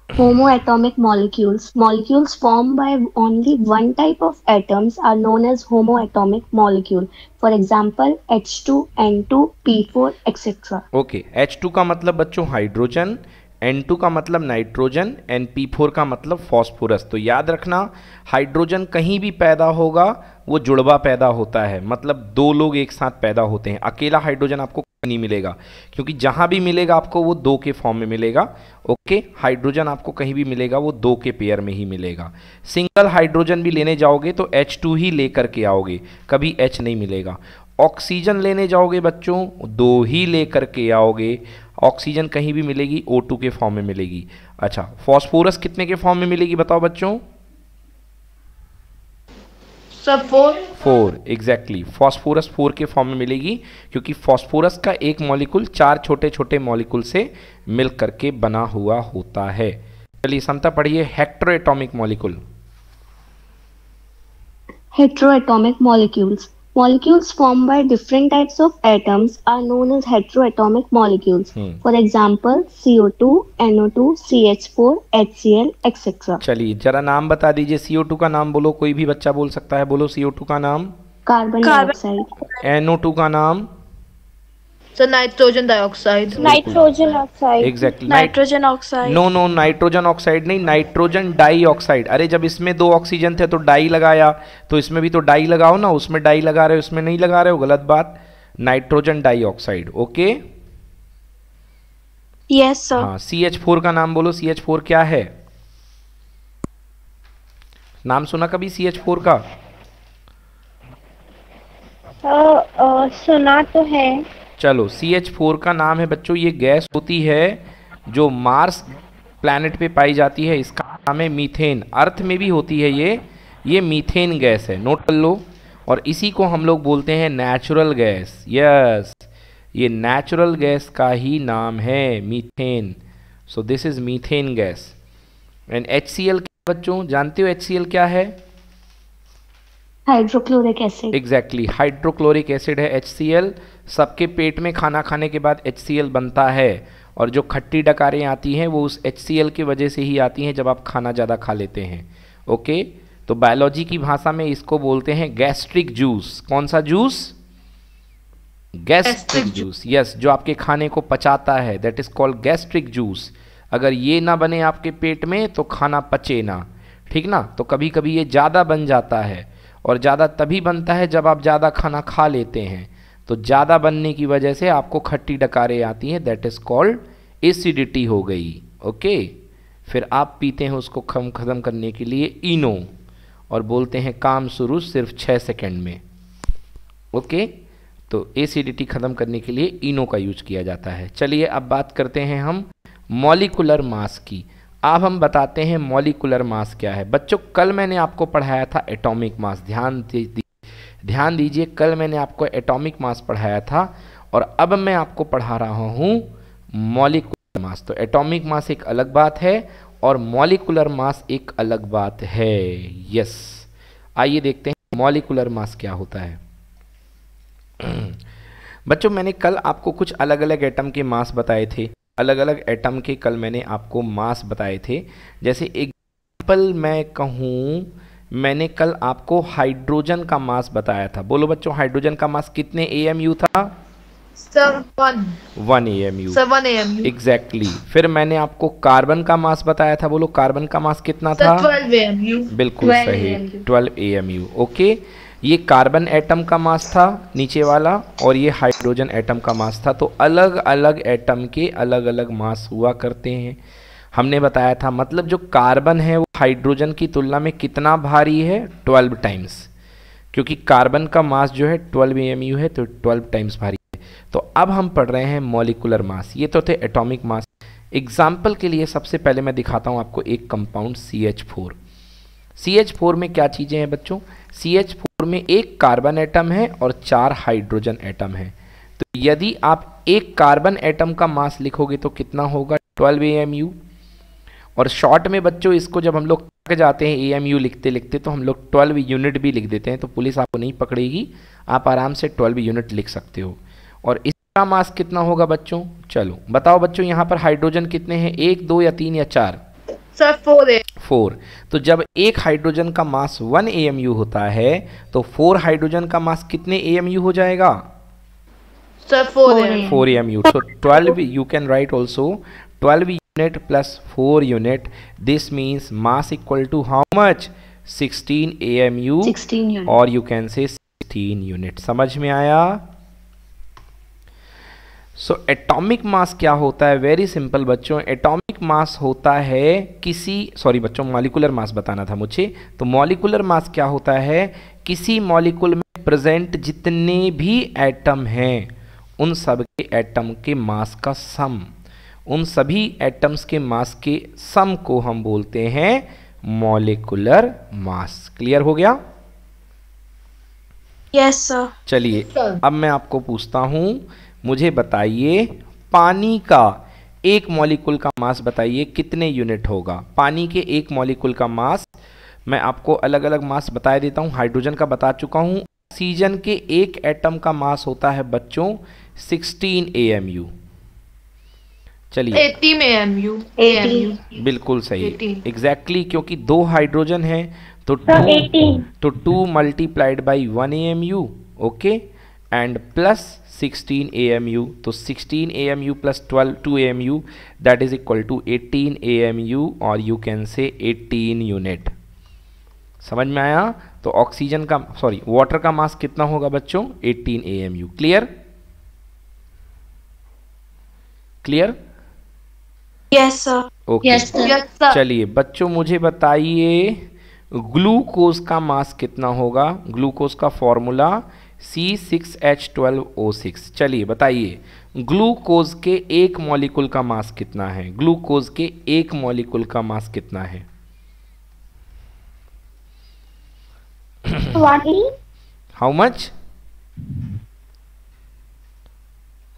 homo atomic molecules molecules form by only one type of atoms are known as homo atomic molecule for example H two N two P four etcetera okay H two का मतलब बच्चों hydrogen N2 का मतलब nitrogen and P4 का मतलब phosphorus तो याद रखना हाइड्रोजन कहीं भी पैदा होगा, वो जुड़वा पैदा होता है। मतलब दो लोग एक साथ पैदा होते हैं। अकेला हाइड्रोजन आपको नहीं मिलेगा। क्योंकि जहाँ भी मिलेगा आपको, वो दो के फॉर्म में मिलेगा। ओके हाइड्रोजन आपको कहीं भी मिलेगा, वो दो के पेयर में ही मिलेगा। सिंगल हाइड्रोजन भी लेने जाओगे तो H2 ही लेकर के आओगे। कभी H नहीं मिलेगा। ऑक्सीजन लेने जाओगे बच्चों, दो ही लेकर के आओगे। ऑक्सीजन कहीं भी मिलेगी O2 के फॉर्म में मिलेगी। अच्छा फॉस्फोरस कितने के फॉर्म में मिलेगी बताओ बच्चों? सब four four exactly phosphorus four के फॉर्म में मिलेगी क्योंकि फॉस्फोरस का एक मॉलिक्यूल चार छोटे छोटे मॉलिक्यूल से मिल करके बना हुआ होता है। चलिए समता पढ़िए hetero heteroatomic molecule Heteroatomic molecules. Molecules formed by different types of atoms are known as heteroatomic molecules. Hmm. For example, CO2, NO2, CH4, HCl, etc. चलिए जरा नाम बता दीजिए CO2 का नाम बोलो कोई भी बच्चा बोल सकता है बोलो CO2 का नाम Carbon dioxide. NO2 का नाम sir nitrogen dioxide Nitrogen oxide. Exactly nitrogen oxide no no nitrogen oxide नहीं नाइट्रोजन डाई ऑक्साइड अरे जब इसमें दो ऑक्सीजन थे तो डाई लगाया। तो इसमें भी तो डाई लगाओ ना उसमें डाई लगा रहे हो उसमें नहीं लगा रहे हो? गलत बात। Nitrogen di oxide okay yes sir हाँ सी एच फोर का नाम बोलो। सी एच फोर क्या है? नाम सुना कभी सी एच फोर का? सर सुना तो है। चलो सी एच फोर का नाम है बच्चों ये गैस होती है जो मार्स प्लैनेट पे पाई जाती है इसका नाम है मीथेन अर्थ में भी होती है ये ये मीथेन गैस है नोट कर लो। और इसी को हम लोग बोलते हैं नेचुरल गैस। यस ये नेचुरल गैस का ही नाम है methane so this is methane gas. And H C L बच्चों जानते हो एच सी एल क्या है? Hydrochloric acid exactly hydrochloric acid है एच सबके पेट में खाना खाने के बाद एचसीएल बनता है और जो खट्टी डकारें आती हैं वो उस एच सी की वजह से ही आती हैं जब आप खाना ज़्यादा खा लेते हैं। ओके? तो बायोलॉजी की भाषा में इसको बोलते हैं गैस्ट्रिक जूस कौन सा जूस गैस्ट्रिक जूस यस जो आपके खाने को पचाता है। That is called gastric juice अगर ये ना बने आपके पेट में तो खाना पचे ना। ठीक ना? तो कभी कभी ये ज़्यादा बन जाता है और ज़्यादा तभी बनता है जब आप ज़्यादा खाना खा लेते हैं। तो ज़्यादा बनने की वजह से आपको खट्टी डकारें आती हैं दैट इज़ कॉल्ड एसिडिटी हो गई ओके फिर आप पीते हैं उसको खम, ख़त्म करने के लिए इनो, और बोलते हैं काम शुरू सिर्फ़ छः सेकेंड में ओके तो एसिडिटी ख़त्म करने के लिए इनो का यूज़ किया जाता है। चलिए अब बात करते हैं हम मॉलिकुलर मास की। अब हम बताते हैं मॉलिकुलर मास क्या है। बच्चों, कल मैंने आपको पढ़ाया था एटॉमिक मास ध्यान ध्यान दीजिए, कल मैंने आपको एटॉमिक मास पढ़ाया था और अब मैं आपको पढ़ा रहा हूँ मॉलिकुलर मास। तो एटॉमिक मास एक अलग बात है और मॉलिकुलर मास एक अलग बात है। यस, आइए देखते हैं मॉलिकुलर मास क्या होता है। *clears throat* बच्चों, मैंने कल आपको कुछ अलग अलग एटम के मास बताए थे। अलग अलग एटम के कल मैंने आपको मास बताए थे। जैसे एग्ज़ाम्पल मैं कहूँ मैंने कल आपको हाइड्रोजन का मास बताया था। बोलो बच्चों हाइड्रोजन का मास कितने ए एम यू था? One A M U exactly फिर मैंने आपको कार्बन का मास बताया था। बोलो कार्बन का मास कितना था? बिल्कुल सही। Twelve A M U okay ये कार्बन एटम का मास था नीचे वाला और ये हाइड्रोजन एटम का मास था। तो अलग अलग एटम के अलग अलग मास हुआ करते हैं। हमने बताया था मतलब जो कार्बन है वो हाइड्रोजन की तुलना में कितना भारी है? 12 टाइम्स क्योंकि कार्बन का मास जो है 12 एम है तो 12 टाइम्स भारी है। तो अब हम पढ़ रहे हैं मॉलिकुलर मास ये तो थे एटॉमिक मास एग्ज़ाम्पल के लिए सबसे पहले मैं दिखाता हूँ आपको एक compound C H four C H four में क्या चीज़ें हैं बच्चों? सी एच फोर में एक कार्बन एटम है और चार हाइड्रोजन एटम है। तो यदि आप एक कार्बन एटम का मास लिखोगे तो कितना होगा? 12 ए और शॉर्ट में बच्चों इसको जब हम लोग जाते हैं ए एम यू लिखते लिखते तो हम लोग 12 यूनिट भी लिख देते हैं तो पुलिस आपको नहीं पकड़ेगी। आप आराम से 12 यूनिट लिख सकते हो। और इसका मास कितना होगा बच्चों? चलो बताओ बच्चों यहाँ पर हाइड्रोजन कितने हैं? एक दो या तीन या चार? सर फोर फोर तो जब एक हाइड्रोजन का मास वन ए होता है तो फोर हाइड्रोजन का मास कितने ए हो जाएगा? Sir four four M U so 12 you can write also. 12 unit plus 4 unit. This means mass equal to how much? 16 AMU 16 unit. or you can say 16 unit. समझ में आया? So atomic mass क्या होता है? Very simple बच्चों atomic mass होता है किसी सॉरी बच्चों मॉलिकुलर मास बताना था मुझे। तो मॉलिकुलर मास क्या होता है? किसी मॉलिकुल में प्रेजेंट जितने भी एटम हैं उन सब के एटम के मास का सम उन सभी एटम्स के मास के सम को हम बोलते हैं मॉलिकुलर मास। क्लियर हो गया? यस सर चलिए अब मैं आपको पूछता हूँ मुझे बताइए पानी का एक मॉलिकुल का मास बताइए कितने यूनिट होगा? पानी के एक मॉलिकुल का मास मैं आपको अलग अलग मास बता देता हूँ हाइड्रोजन का बता चुका हूँ। ऑक्सीजन के एक एटम का मास होता है बच्चों 16 एएमयू चलिए। 80 में एमयू बिल्कुल सही। एग्जैक्टली exactly, क्योंकि दो हाइड्रोजन है तो टू तो two multiplied by one AMU okay and plus 16 AMU तो 16 AMU plus 12 2 AMU that is equal to 18 AMU और you can say 18 यूनिट समझ में आया? तो ऑक्सीजन का सॉरी वाटर का मास कितना होगा बच्चों? 18 AMU clear clear yes sir okay चलिए बच्चों मुझे बताइए ग्लूकोज का मास कितना होगा? ग्लूकोज का formula C six H twelve O six चलिए बताइए ग्लूकोज के एक मॉलिक्यूल का मास कितना है? ग्लूकोज के एक मॉलिक्यूल का मास कितना है? हाउ मच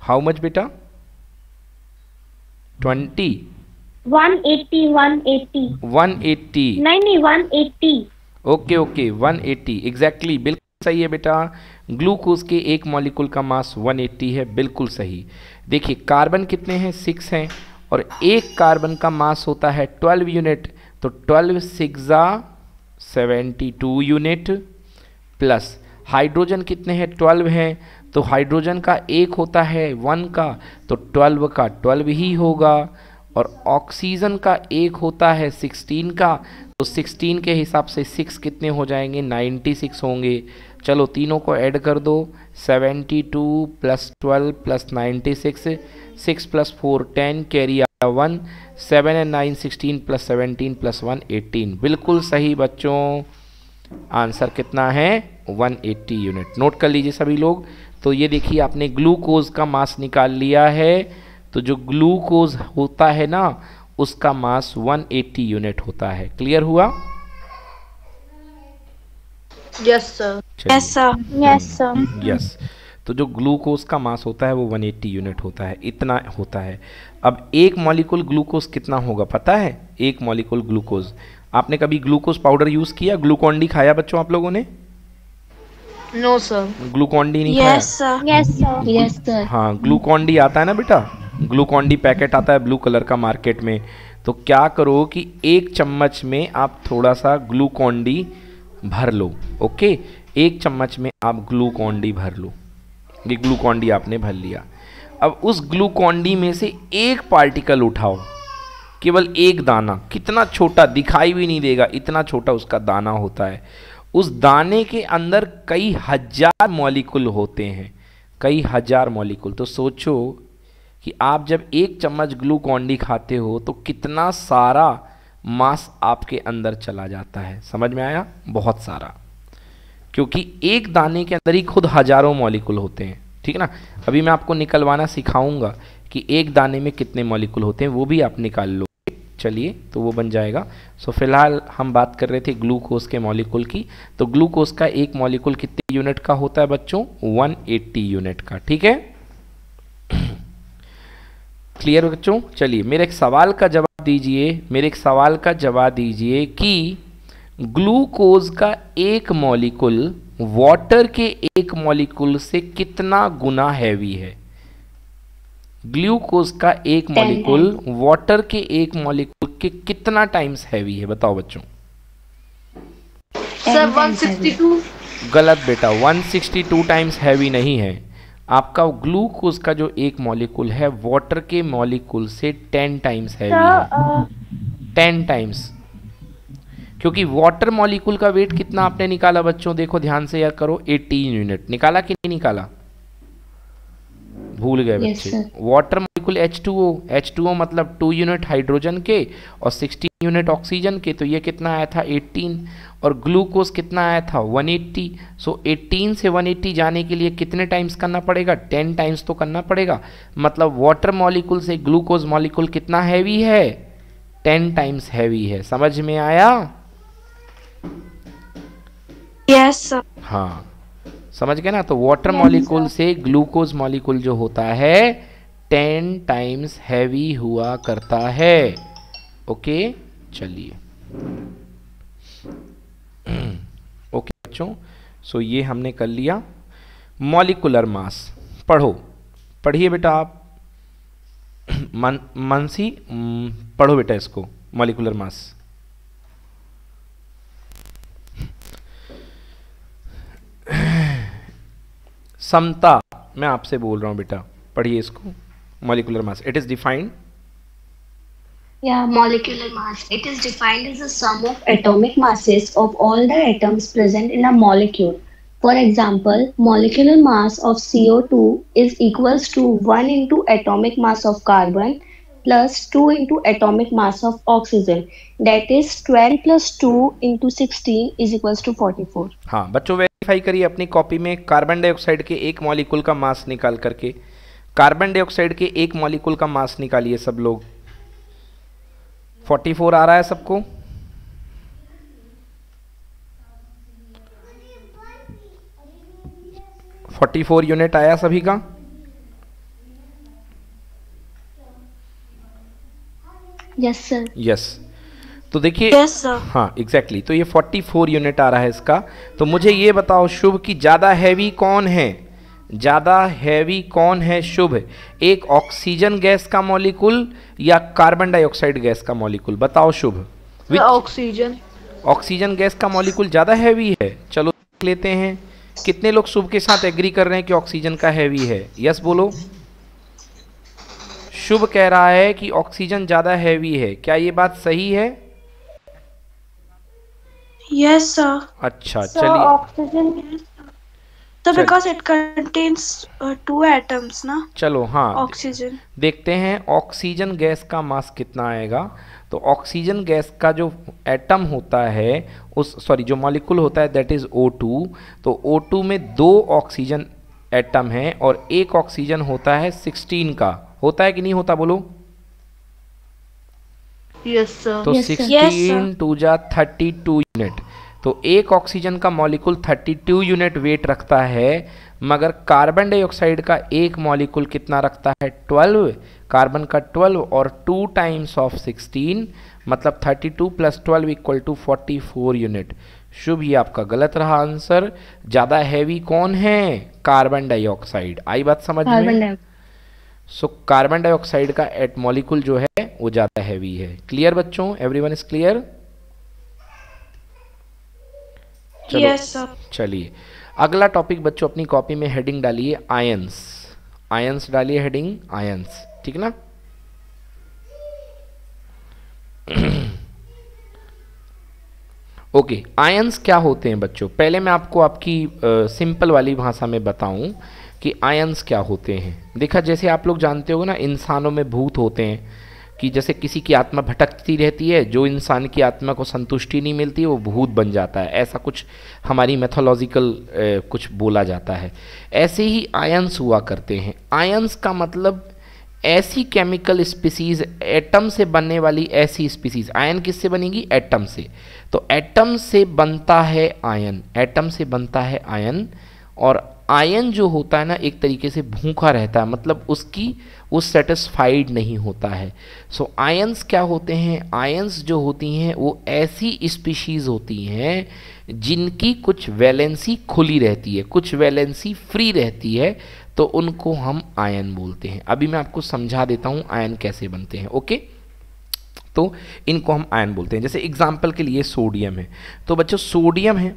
हाउ मच बेटा? Twenty. one eighty one eighty. One eighty नहीं नहीं one eighty. Okay okay 180 exactly बिल्कुल सही है बेटा। ग्लूकोज के एक मॉलिक्यूल का मास 180 है बिल्कुल सही। देखिए कार्बन कितने हैं? सिक्स हैं। और एक कार्बन का मास होता है 12 यूनिट तो 12 सिक्सा 72 यूनिट प्लस हाइड्रोजन कितने हैं? 12 हैं। तो हाइड्रोजन का एक होता है वन का तो 12 का 12 ही होगा। और ऑक्सीजन का एक होता है 16 का तो 16 के हिसाब से सिक्स कितने हो जाएँगे? 96 होंगे। चलो, तीनों को ऐड कर दो। 72 plus twelve plus ninety six six plus four ten carry आया one seven and nine sixteen plus seventeen plus one eighteen बिल्कुल सही बच्चों। आंसर कितना है? 180 यूनिट नोट कर लीजिए सभी लोग। तो ये देखिए आपने ग्लूकोज का मास निकाल लिया है। तो जो ग्लूकोज होता है ना उसका मास 180 यूनिट होता है। क्लियर हुआ? Yes sir yes sir Yes sir. Yes तो जो ग्लूकोज का मास होता है वो 180 यूनिट होता है। इतना होता है। अब एक मॉलिक्यूल ग्लूकोज कितना होगा पता है? एक मॉलिक्यूल ग्लूकोज। आपने कभी ग्लूकोज पाउडर यूज़ किया? ग्लूकॉन डी खाया बच्चों आप लोगों ने? नो सर ग्लूकॉन डी नहीं खाया? Yes sir Yes sir. Yes, sir. हाँ ग्लूकॉन डी आता है ना बेटा? ग्लूकॉन डी पैकेट आता है ब्लू कलर का मार्केट में। तो क्या करो कि एक चम्मच में आप थोड़ा सा ग्लूकॉन डी भर लो ओके? एक चम्मच में आप ग्लूकॉन डी भर लो। ये ग्लूकॉन डी आपने भर लिया। अब उस ग्लूकॉन डी में से एक पार्टिकल उठाओ। केवल एक दाना। कितना छोटा दिखाई भी नहीं देगा इतना छोटा उसका दाना होता है। उस दाने के अंदर कई हज़ार मॉलिक्यूल होते हैं, कई हज़ार मॉलिक्यूल। तो सोचो कि आप जब एक चम्मच ग्लूकॉन डी खाते हो तो कितना सारा मास आपके अंदर चला जाता है? समझ में आया? बहुत सारा। क्योंकि एक दाने के अंदर ही खुद हज़ारों मॉलिक्यूल होते हैं, ठीक है ना? अभी मैं आपको निकलवाना सिखाऊँगा कि एक दाने में कितने मॉलिक्यूल होते हैं, वो भी आप निकाल लो। चलिए तो वो बन जाएगा। सो फ़िलहाल हम बात कर रहे थे ग्लूकोज के मॉलिक्यूल की। तो ग्लूकोज का एक मॉलिक्यूल कितने यूनिट का होता है बच्चों? 180 यूनिट का, ठीक है? क्लियर बच्चों? चलिए, मेरे एक सवाल का जवाब दीजिए, मेरे एक सवाल का जवाब दीजिए कि ग्लूकोज का एक मॉलिक्यूल, वाटर के एक मॉलिक्यूल से कितना गुना हैवी है? ग्लूकोज का एक मॉलिक्यूल वाटर के एक मॉलिक्यूल के कितना टाइम्स हैवी है? बताओ बच्चों। सर 162 गलत बेटा 162 टाइम्स हैवी नहीं है। आपका ग्लूकोज का जो एक मॉलिक्यूल है वाटर के मॉलिक्यूल से 10 टाइम्स हैवी है। uh, 10 टाइम्स क्योंकि वाटर मॉलिक्यूल का वेट कितना आपने निकाला बच्चों? देखो ध्यान से यार करो 18 यूनिट निकाला कि नहीं निकाला? भूल गए बच्चे। वाटर मॉलिक्यूल H2O H2O मतलब 2 यूनिट हाइड्रोजन के और 16 यूनिट ऑक्सीजन के तो ये कितना आया था? 18 और ग्लूकोज कितना आया था? 180 सो 18 से 180 जाने के लिए कितने टाइम्स करना पड़ेगा? टेन टाइम्स तो करना पड़ेगा। मतलब वाटर मॉलिक्यूल से ग्लूकोज मॉलिक्यूल कितना हैवी है? टेन टाइम्स हैवी है। समझ में आया? यस सर हाँ। समझ गए ना? तो वाटर मॉलिक्यूल से ग्लूकोज मॉलिक्यूल जो होता है टेन टाइम्स हैवी हुआ करता है। ओके चलिए। *clears throat* ओके बच्चों सो ये हमने कर लिया। मॉलिकुलर मास पढ़ो। पढ़िए बेटा आप। *clears throat* मन मनसी पढ़ो बेटा इसको। मॉलिकुलर मास समता मैं आपसे बोल रहा हूँ बेटा पढ़िए इसको molecular mass it is defined Yeah, molecular mass. It is defined as the sum of atomic masses of all the atoms present in a molecule. For example, molecular mass of CO2 is equals to 1 into atomic mass of carbon plus 2 into atomic mass of oxygen. That is 12 plus 2 into 16 is equals to 44. हाँ बच्चों verify करिए अपनी copy में carbon dioxide के एक molecule का मास निकाल करके कार्बन डाइऑक्साइड के एक मॉलिक्यूल का मास निकालिए सब लोग 44 आ रहा है सबको फोर्टी फोर यूनिट आया सभी का Yes, sir. यस तो देखिए Yes, sir. हाँ एग्जैक्टली exactly. तो ये 44 यूनिट आ रहा है इसका। तो मुझे ये बताओ शुभ कि ज़्यादा हैवी कौन है? ज़्यादा हैवी कौन है शुभ? एक ऑक्सीजन गैस का मॉलिक्यूल या कार्बन डाइऑक्साइड गैस का मॉलिक्यूल बताओ शुभ। ऑक्सीजन ऑक्सीजन गैस का मॉलिक्यूल ज़्यादा हैवी है? चलो देख लेते हैं। कितने लोग शुभ के साथ एग्री कर रहे हैं कि ऑक्सीजन का हैवी है? यस बोलो। शुभ कह रहा है कि ऑक्सीजन ज़्यादा हैवी है। क्या ये बात सही है? Yes, sir. अच्छा चलिए। Oxygen because it contains uh, two atoms, na? चलो हाँ। ऑक्सीजन देखते हैं ऑक्सीजन गैस का मास कितना आएगा। तो ऑक्सीजन गैस का जो एटम होता है उस सॉरी जो मॉलिक्यूल होता है दैट इज़ O2 तो O2 में दो ऑक्सीजन एटम है और एक ऑक्सीजन होता है 16 का। होता है कि नहीं होता बोलो? तो Yes, sir. 16 Yes, sir. Two जा 32 यूनिट तो एक ऑक्सीजन का मॉलिक्यूल 32 यूनिट वेट रखता है मगर कार्बन डाइऑक्साइड का एक मॉलिक्यूल कितना रखता है? 12 कार्बन का 12 और 2 टाइम्स ऑफ़ 16 मतलब 32 plus twelve equal to 44 unit Shubh ये आपका गलत रहा आंसर ज़्यादा हैवी कौन है? कार्बन डाइऑक्साइड आई बात समझ में. सो कार्बन डाइऑक्साइड का एट मॉलिक्यूल जो है वो ज़्यादा हैवी है. क्लियर बच्चों? एवरीवन इज़ क्लियर चलो चलिए. अगला टॉपिक बच्चों अपनी कॉपी में हेडिंग डालिए आयंस आयंस डालिए हेडिंग आयंस ठीक ना? ओके okay, आयंस क्या होते हैं बच्चों? पहले मैं आपको आपकी सिंपल वाली भाषा में बताऊँ. कि आयंस क्या होते हैं। देखा, जैसे आप लोग जानते हो ना, इंसानों में भूत होते हैं कि जैसे किसी की आत्मा भटकती रहती है, जो इंसान की आत्मा को संतुष्टि नहीं मिलती, वो भूत बन जाता है। ऐसा कुछ हमारी मैथोलॉजिकल कुछ बोला जाता है। ऐसे ही आयंस हुआ करते हैं। आयंस का मतलब ऐसी केमिकल स्पीसीज एटम से बनने वाली ऐसी स्पीसीज आयन किससे बनेगी? एटम से। तो एटम से बनता है आयन एटम से बनता है आयन और आयन जो होता है ना एक तरीके से भूखा रहता है मतलब उसकी वो सेटिस्फाइड नहीं होता है। सो so, आयंस क्या होते हैं? आयंस जो होती हैं वो ऐसी स्पीशीज़ होती हैं जिनकी कुछ वैलेंसी खुली रहती है कुछ वैलेंसी फ्री रहती है तो उनको हम आयन बोलते हैं। अभी मैं आपको समझा देता हूँ आयन कैसे बनते हैं ओके तो इनको हम आयन बोलते हैं। जैसे एग्ज़ाम्पल के लिए सोडियम है। तो बच्चों सोडियम है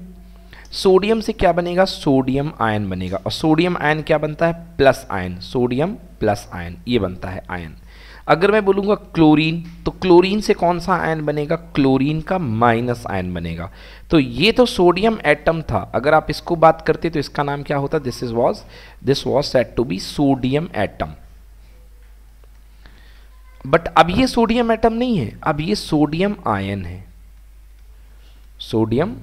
सोडियम से क्या बनेगा? सोडियम आयन बनेगा। और सोडियम आयन क्या बनता है? Plus ion. Sodium plus ion. ये बनता है आयन। अगर मैं बोलूँगा क्लोरीन तो क्लोरीन से कौन सा आयन बनेगा? क्लोरीन का माइनस आयन बनेगा। तो ये तो सोडियम एटम था। अगर आप इसको बात करते तो इसका नाम क्या होता? This is was this was set to be sodium atom but अब ये सोडियम एटम नहीं है। अब ये सोडियम आयन है। सोडियम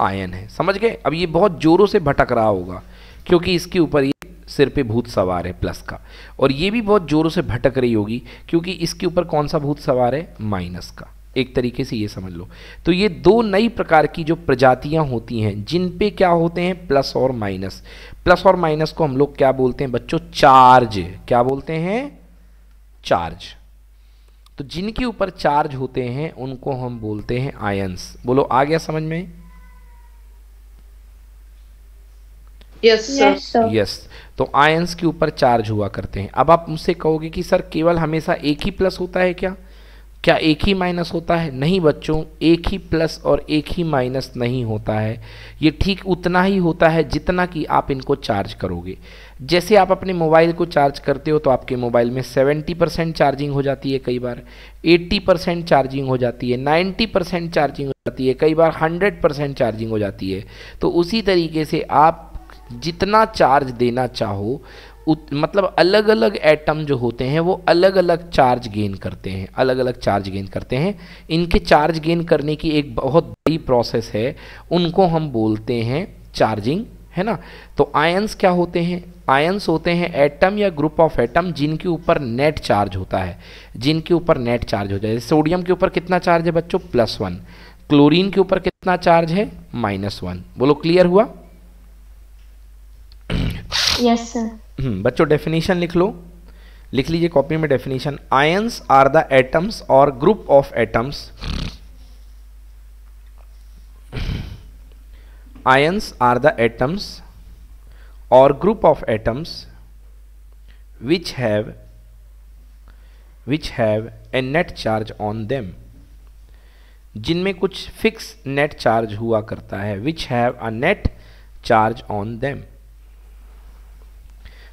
आयन है। समझ गए? अब ये बहुत जोरों से भटक रहा होगा, क्योंकि इसके ऊपर ये सिर पे भूत सवार है, प्लस का। और ये भी बहुत जोरों से भटक रही होगी, क्योंकि इसके ऊपर कौन सा भूत सवार है? माइनस का। एक तरीके से ये समझ लो। तो ये दो नई प्रकार की जो प्रजातियाँ होती हैं, जिन पे क्या होते हैं? प्लस और माइनस। प्लस और माइनस को हम लोग क्या बोलते हैं बच्चों? चार्ज। क्या बोलते हैं? चार्ज। तो जिनके ऊपर चार्ज होते हैं, उनको हम बोलते हैं आयंस बोलो, आ गया समझ में? यस सर यस तो आयंस के ऊपर चार्ज हुआ करते हैं। अब आप मुझसे कहोगे कि सर केवल हमेशा एक ही प्लस होता है क्या? क्या एक ही माइनस होता है? नहीं बच्चों एक ही प्लस और एक ही माइनस नहीं होता है। ये ठीक उतना ही होता है जितना कि आप इनको चार्ज करोगे। जैसे आप अपने मोबाइल को चार्ज करते हो तो आपके मोबाइल में 70 परसेंट चार्जिंग हो जाती है कई बार। 80 परसेंट चार्जिंग हो जाती है। 90 परसेंट चार्जिंग हो जाती है। कई बार 100 परसेंट चार्जिंग हो जाती है। तो उसी तरीके से आप जितना चार्ज देना चाहो उत, मतलब अलग अलग एटम जो होते हैं वो अलग अलग चार्ज गेन करते हैं अलग अलग चार्ज गेन करते हैं। इनके चार्ज गेन करने की एक बहुत बड़ी प्रोसेस है उनको हम बोलते हैं चार्जिंग है ना? तो आयंस क्या होते हैं? आयंस होते हैं एटम या ग्रुप ऑफ़ एटम जिनके ऊपर नेट चार्ज होता है। जिनके ऊपर नेट चार्ज हो। जाए सोडियम के ऊपर कितना चार्ज है बच्चों? प्लस वन क्लोरीन के ऊपर कितना चार्ज है? माइनस वन बोलो क्लियर हुआ? यस सर हम्म, बच्चों डेफिनेशन लिख लो। लिख लीजिए कॉपी में definition ions are the atoms or group of atoms ions are the atoms or group of atoms which have which have a net charge on them. जिनमें कुछ fix net charge हुआ करता है which have a net charge on them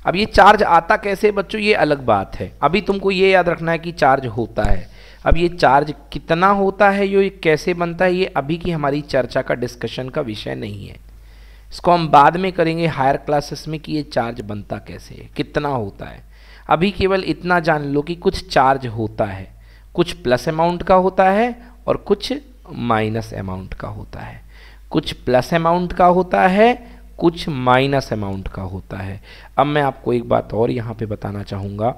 अब ये charge आता कैसे बच्चों? ये अलग बात है। अभी तुमको ये याद रखना है कि चार्ज होता है। अब ये चार्ज कितना होता है, ये कैसे बनता है, ये अभी की हमारी चर्चा का डिस्कशन का विषय नहीं है। इसको हम बाद में करेंगे हायर क्लासेस में, कि ये चार्ज बनता कैसे है, कितना होता है। अभी केवल इतना जान लो कि कुछ चार्ज होता है। कुछ प्लस अमाउंट का होता है और कुछ माइनस अमाउंट का होता है। कुछ प्लस अमाउंट का होता है कुछ माइनस अमाउंट का होता है। अब मैं आपको एक बात और यहाँ पे बताना चाहूँगा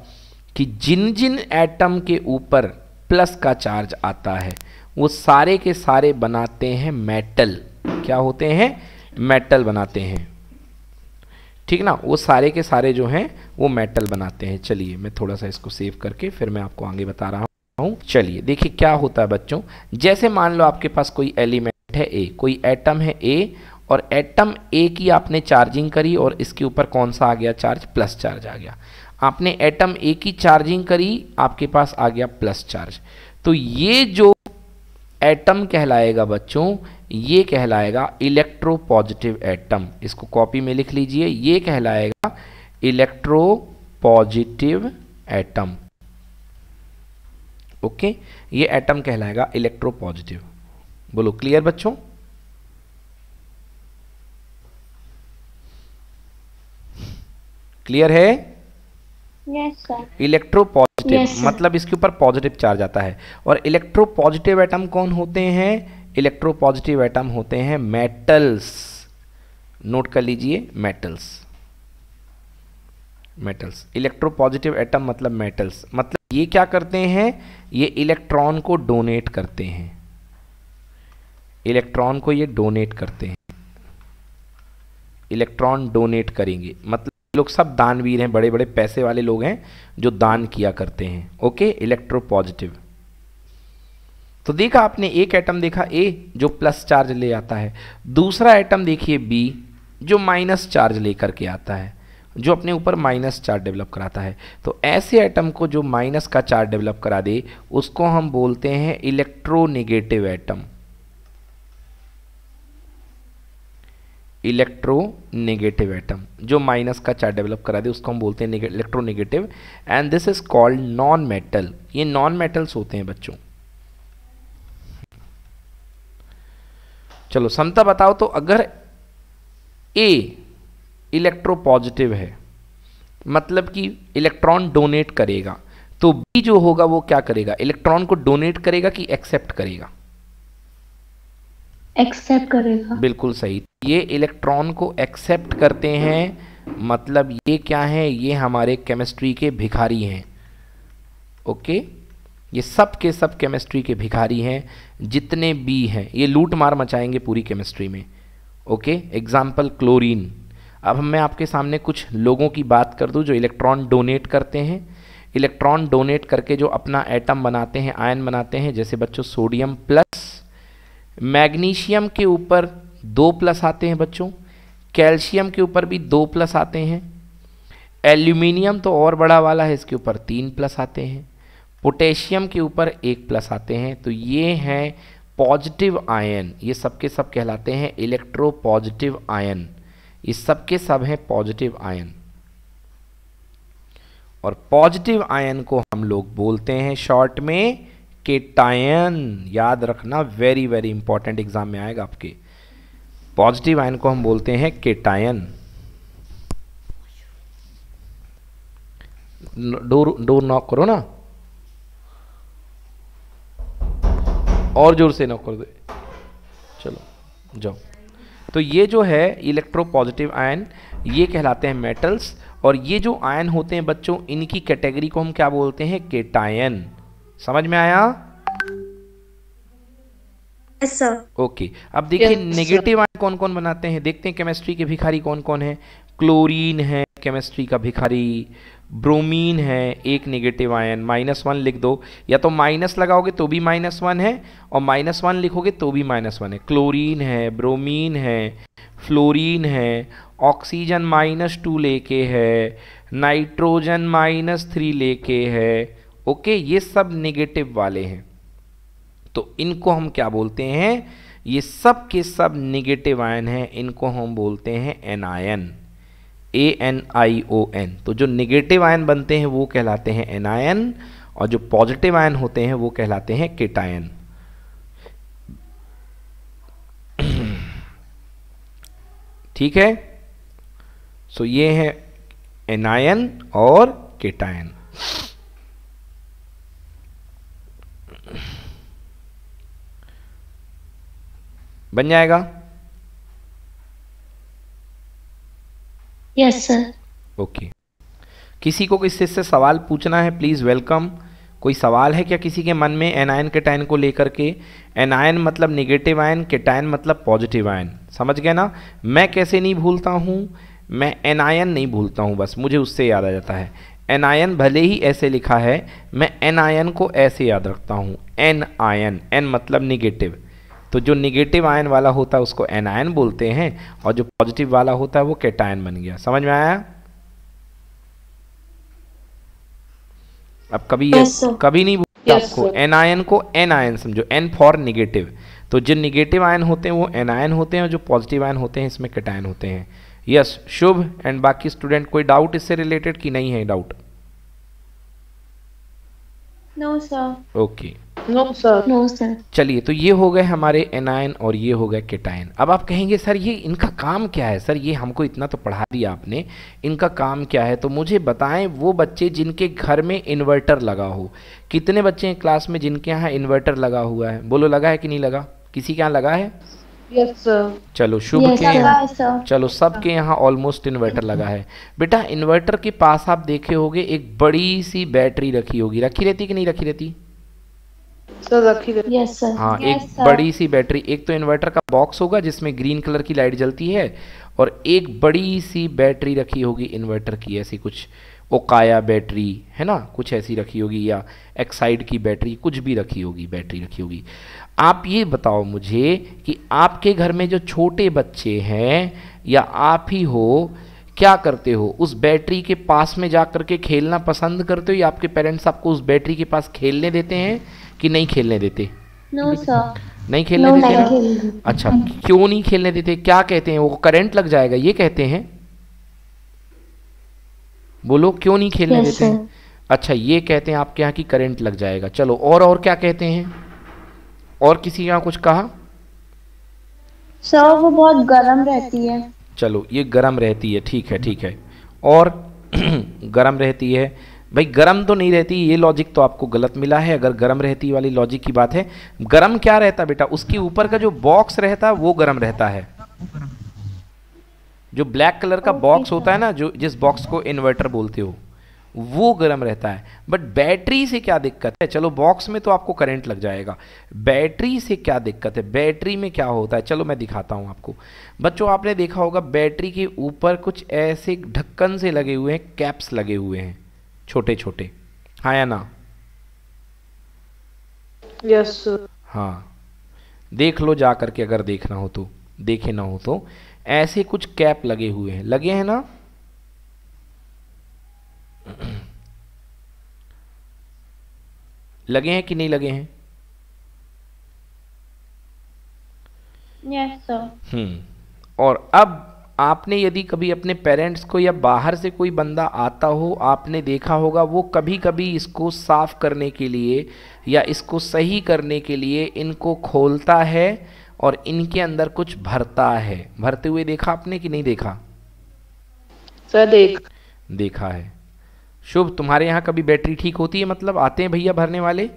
कि जिन जिन एटम के ऊपर प्लस का चार्ज आता है, वो सारे के सारे बनाते हैं मेटल क्या होते हैं? मेटल बनाते हैं। ठीक ना? वो सारे के सारे जो हैं, वो मेटल बनाते हैं। चलिए, मैं थोड़ा सा इसको सेव करके फिर मैं आपको आगे बता रहा हूँ। चलिए, देखिए क्या होता है बच्चों। जैसे मान लो आपके पास कोई एलिमेंट है ए कोई एटम है ए और एटम ए की आपने चार्जिंग करी और इसके ऊपर कौन सा आ गया? चार्ज प्लस चार्ज आ गया। आपने एटम ए की चार्जिंग करी, आपके पास आ गया प्लस चार्ज तो ये जो एटम कहलाएगा बच्चों, ये कहलाएगा इलेक्ट्रो पॉजिटिव एटम इसको कॉपी में लिख लीजिए। ये कहलाएगा इलेक्ट्रो पॉजिटिव एटम ओके ये एटम कहलाएगा इलेक्ट्रो पॉजिटिव बोलो क्लियर बच्चों? क्लियर है? Yes, पॉजिटिव Yes, मतलब इसके ऊपर पॉजिटिव चार्ज आता है। और इलेक्ट्रो पॉजिटिव एटम कौन होते हैं? इलेक्ट्रो पॉजिटिव एटम होते हैं मेटल्स नोट कर लीजिए metals metals electropositive atom मतलब मेटल्स मतलब ये क्या करते हैं? ये इलेक्ट्रॉन को डोनेट करते हैं। इलेक्ट्रॉन को ये डोनेट करते हैं। इलेक्ट्रॉन डोनेट करेंगे। मतलब लोग सब दानवीर हैं बड़े बड़े पैसे वाले लोग हैं जो दान किया करते हैं, ओके? इलेक्ट्रो पॉजिटिव तो देखा आपने, एक एटम देखा ए जो प्लस चार्ज ले आता है। दूसरा एटम देखिए बी जो माइनस चार्ज लेकर के आता है, जो अपने ऊपर माइनस चार्ज डेवलप कराता है। तो ऐसे एटम को जो माइनस का चार्ज डेवलप करा दे, उसको हम बोलते हैं इलेक्ट्रोनेगेटिव एटम इलेक्ट्रोनेगेटिव एटम जो माइनस का चार्ज डेवलप करा दे उसको हम बोलते हैं electronegative and this is called non metal ये नॉन मेटल्स होते हैं बच्चों। चलो, समता बताओ तो अगर ए इलेक्ट्रो पॉजिटिव है मतलब कि इलेक्ट्रॉन डोनेट करेगा तो बी जो होगा वो क्या करेगा? इलेक्ट्रॉन को डोनेट करेगा कि एक्सेप्ट करेगा? एक्सेप्ट करेगा। बिल्कुल सही। ये इलेक्ट्रॉन को एक्सेप्ट करते हैं मतलब ये क्या है? ये हमारे केमिस्ट्री के भिखारी हैं। ओके ये सब के सब केमिस्ट्री के भिखारी हैं, जितने भी हैं। ये लूट मार मचाएँगे पूरी केमिस्ट्री में। ओके एग्ज़ाम्पल क्लोरीन अब मैं आपके सामने कुछ लोगों की बात कर दूँ जो इलेक्ट्रॉन डोनेट करते हैं। इलेक्ट्रॉन डोनेट करके जो अपना एटम बनाते हैं आयन बनाते हैं, जैसे बच्चों सोडियम प्लस मैग्नीशियम के ऊपर दो प्लस आते हैं बच्चों, कैल्शियम के ऊपर भी दो प्लस आते हैं, एल्यूमिनियम तो और बड़ा वाला है, इसके ऊपर तीन प्लस आते हैं, पोटेशियम के ऊपर एक प्लस आते हैं तो ये हैं पॉजिटिव आयन, ये सब के सब कहलाते हैं इलेक्ट्रो पॉजिटिव आयन, ये सब के सब हैं पॉजिटिव आयन। और पॉजिटिव आयन को हम लोग बोलते हैं शॉर्ट में केटायन याद रखना वेरी वेरी इंपॉर्टेंट एग्ज़ाम में आएगा आपके। पॉजिटिव आयन को हम बोलते हैं केटायन डोर डोर नॉक करो ना। और ज़ोर से नॉक कर दे। चलो, जाओ। तो ये जो है इलेक्ट्रो पॉजिटिव आयन ये कहलाते हैं मेटल्स और ये जो आयन होते हैं बच्चों, इनकी कैटेगरी को हम क्या बोलते हैं? केटायन समझ में आया? ओके अब देखिए नेगेटिव आयन कौन कौन बनाते हैं? देखते हैं केमिस्ट्री के भिखारी कौन कौन है। क्लोरीन है केमिस्ट्री का भिखारी। ब्रोमीन है एक नेगेटिव आयन। माइनस वन लिख दो। या तो माइनस लगाओगे तो भी माइनस वन है और माइनस वन लिखोगे तो भी माइनस वन है। क्लोरीन है ब्रोमीन है फ्लोरीन है ऑक्सीजन माइनस टू लेके है नाइट्रोजन माइनस थ्री लेके है ओके, ये सब नेगेटिव वाले हैं। तो इनको हम क्या बोलते हैं? ये सब के सब नेगेटिव आयन हैं, इनको हम बोलते हैं anion A N I O N तो जो नेगेटिव आयन बनते हैं, वो कहलाते हैं एनायन और जो पॉजिटिव आयन होते हैं, वो कहलाते हैं केटायन *clears throat* ठीक है? सो ये है एनायन और केटायन बन जाएगा? Yes, sir. ओके किसी को किसी से सवाल पूछना है प्लीज़ वेलकम कोई सवाल है क्या किसी के मन में? एनायन केटायन को लेकर के. एनायन मतलब निगेटिव आयन केटायन मतलब पॉजिटिव आयन समझ गए ना? मैं कैसे नहीं भूलता हूँ? मैं एनायन नहीं भूलता हूँ बस मुझे उससे याद आ जाता है. एनायन भले ही ऐसे लिखा है मैं एनायन को ऐसे याद रखता हूँ. एन आयन एन मतलब निगेटिव तो जो निगेटिव आयन वाला होता है उसको एनायन बोलते हैं और जो पॉजिटिव वाला होता है वो केटायन बन गया। समझ में आया? अब कभी Yes, sir. कभी नहीं बोलते Yes, आपको. एनायन को एन आयन समझो एन फॉर निगेटिव तो जो निगेटिव आयन होते हैं वो एनायन होते हैं और जो पॉजिटिव आयन होते हैं इसमें केटायन होते हैं। Yes yes, Shubh. एंड बाकी स्टूडेंट कोई डाउट इससे रिलेटेड कि नहीं है doubt No, sir. Okay no sir. चलिए तो ये हो गए हमारे एनायन और ये हो गए केटायन। अब आप कहेंगे सर ये इनका काम क्या है? सर ये हमको इतना तो पढ़ा दिया आपने। इनका काम क्या है? तो मुझे बताएँ वो बच्चे जिनके घर में इन्वर्टर लगा हो कितने बच्चे हैं क्लास में जिनके यहाँ इन्वर्टर लगा हुआ है? बोलो लगा है कि नहीं लगा? किसी के यहाँ लगा है? यस सर चलो शुभ Yes, के यहाँ। Yes. चलो सबके यहाँ ऑलमोस्ट इन्वर्टर लगा है। बेटा इन्वर्टर के पास आप देखे होगे एक बड़ी सी बैटरी रखी होगी। रखी रहती कि नहीं रखी रहती? सर रखी. हाँ Yes, एक sir. बड़ी सी बैटरी एक तो इन्वर्टर का बॉक्स होगा जिसमें ग्रीन कलर की लाइट जलती है और एक बड़ी सी बैटरी रखी होगी इन्वर्टर की ऐसी कुछ। ओकाया बैटरी है ना? कुछ ऐसी रखी होगी या एक्साइड की बैटरी कुछ भी रखी होगी बैटरी रखी होगी। आप ये बताओ मुझे कि आपके घर में जो छोटे बच्चे हैं या आप ही हो क्या करते हो? उस बैटरी के पास में जा करके खेलना पसंद करते हो या आपके पेरेंट्स आपको उस बैटरी के पास खेलने देते हैं? कि नहीं खेलने देते? No, sir. नहीं खेलने No, देते? ना अच्छा क्यों नहीं खेलने देते? क्या कहते हैं? वो करंट लग जाएगा ये कहते हैं? बोलो क्यों नहीं खेलने Yes, देते? sir. अच्छा ये कहते हैं आपके यहाँ की करंट लग जाएगा। चलो और और क्या कहते हैं? और किसी यहाँ कुछ कहा? Sir, वो बहुत गर्म रहती है। चलो ये गरम रहती है ठीक है ठीक है। और *clears throat* गर्म रहती है भाई, गरम तो नहीं रहती, ये लॉजिक तो आपको गलत मिला है, अगर गरम रहती वाली लॉजिक की बात है। गरम क्या रहता बेटा? उसके ऊपर का जो बॉक्स रहता, वो गरम रहता है। जो ब्लैक कलर का बॉक्स होता है ना, जो जिस बॉक्स को इन्वर्टर बोलते हो, वो गर्म रहता है। बट बैटरी से क्या दिक्कत है? चलो बॉक्स में तो आपको करंट लग जाएगा। बैटरी से क्या दिक्कत है? बैटरी में क्या होता है? चलो, मैं दिखाता हूँ आपको। बच्चों, आपने देखा होगा बैटरी के ऊपर कुछ ऐसे ढक्कन से लगे हुए हैं कैप्स लगे हुए हैं। छोटे छोटे हाँ या ना? यस सर हाँ। देख लो जा करके अगर देखना हो तो देखे ना हो तो। ऐसे कुछ कैप लगे हुए हैं। लगे हैं ना? *clears throat* लगे हैं कि नहीं लगे हैं? Yes, sir. हम्म। और अब आपने यदि कभी अपने पेरेंट्स को या बाहर से कोई बंदा आता हो आपने देखा होगा वो कभी कभी इसको साफ़ करने के लिए या इसको सही करने के लिए इनको खोलता है और इनके अंदर कुछ भरता है। भरते हुए देखा आपने कि नहीं देखा? सर देख। देखा है। शुभ तुम्हारे यहाँ कभी बैटरी ठीक होती है? मतलब आते हैं भैया भरने वाले?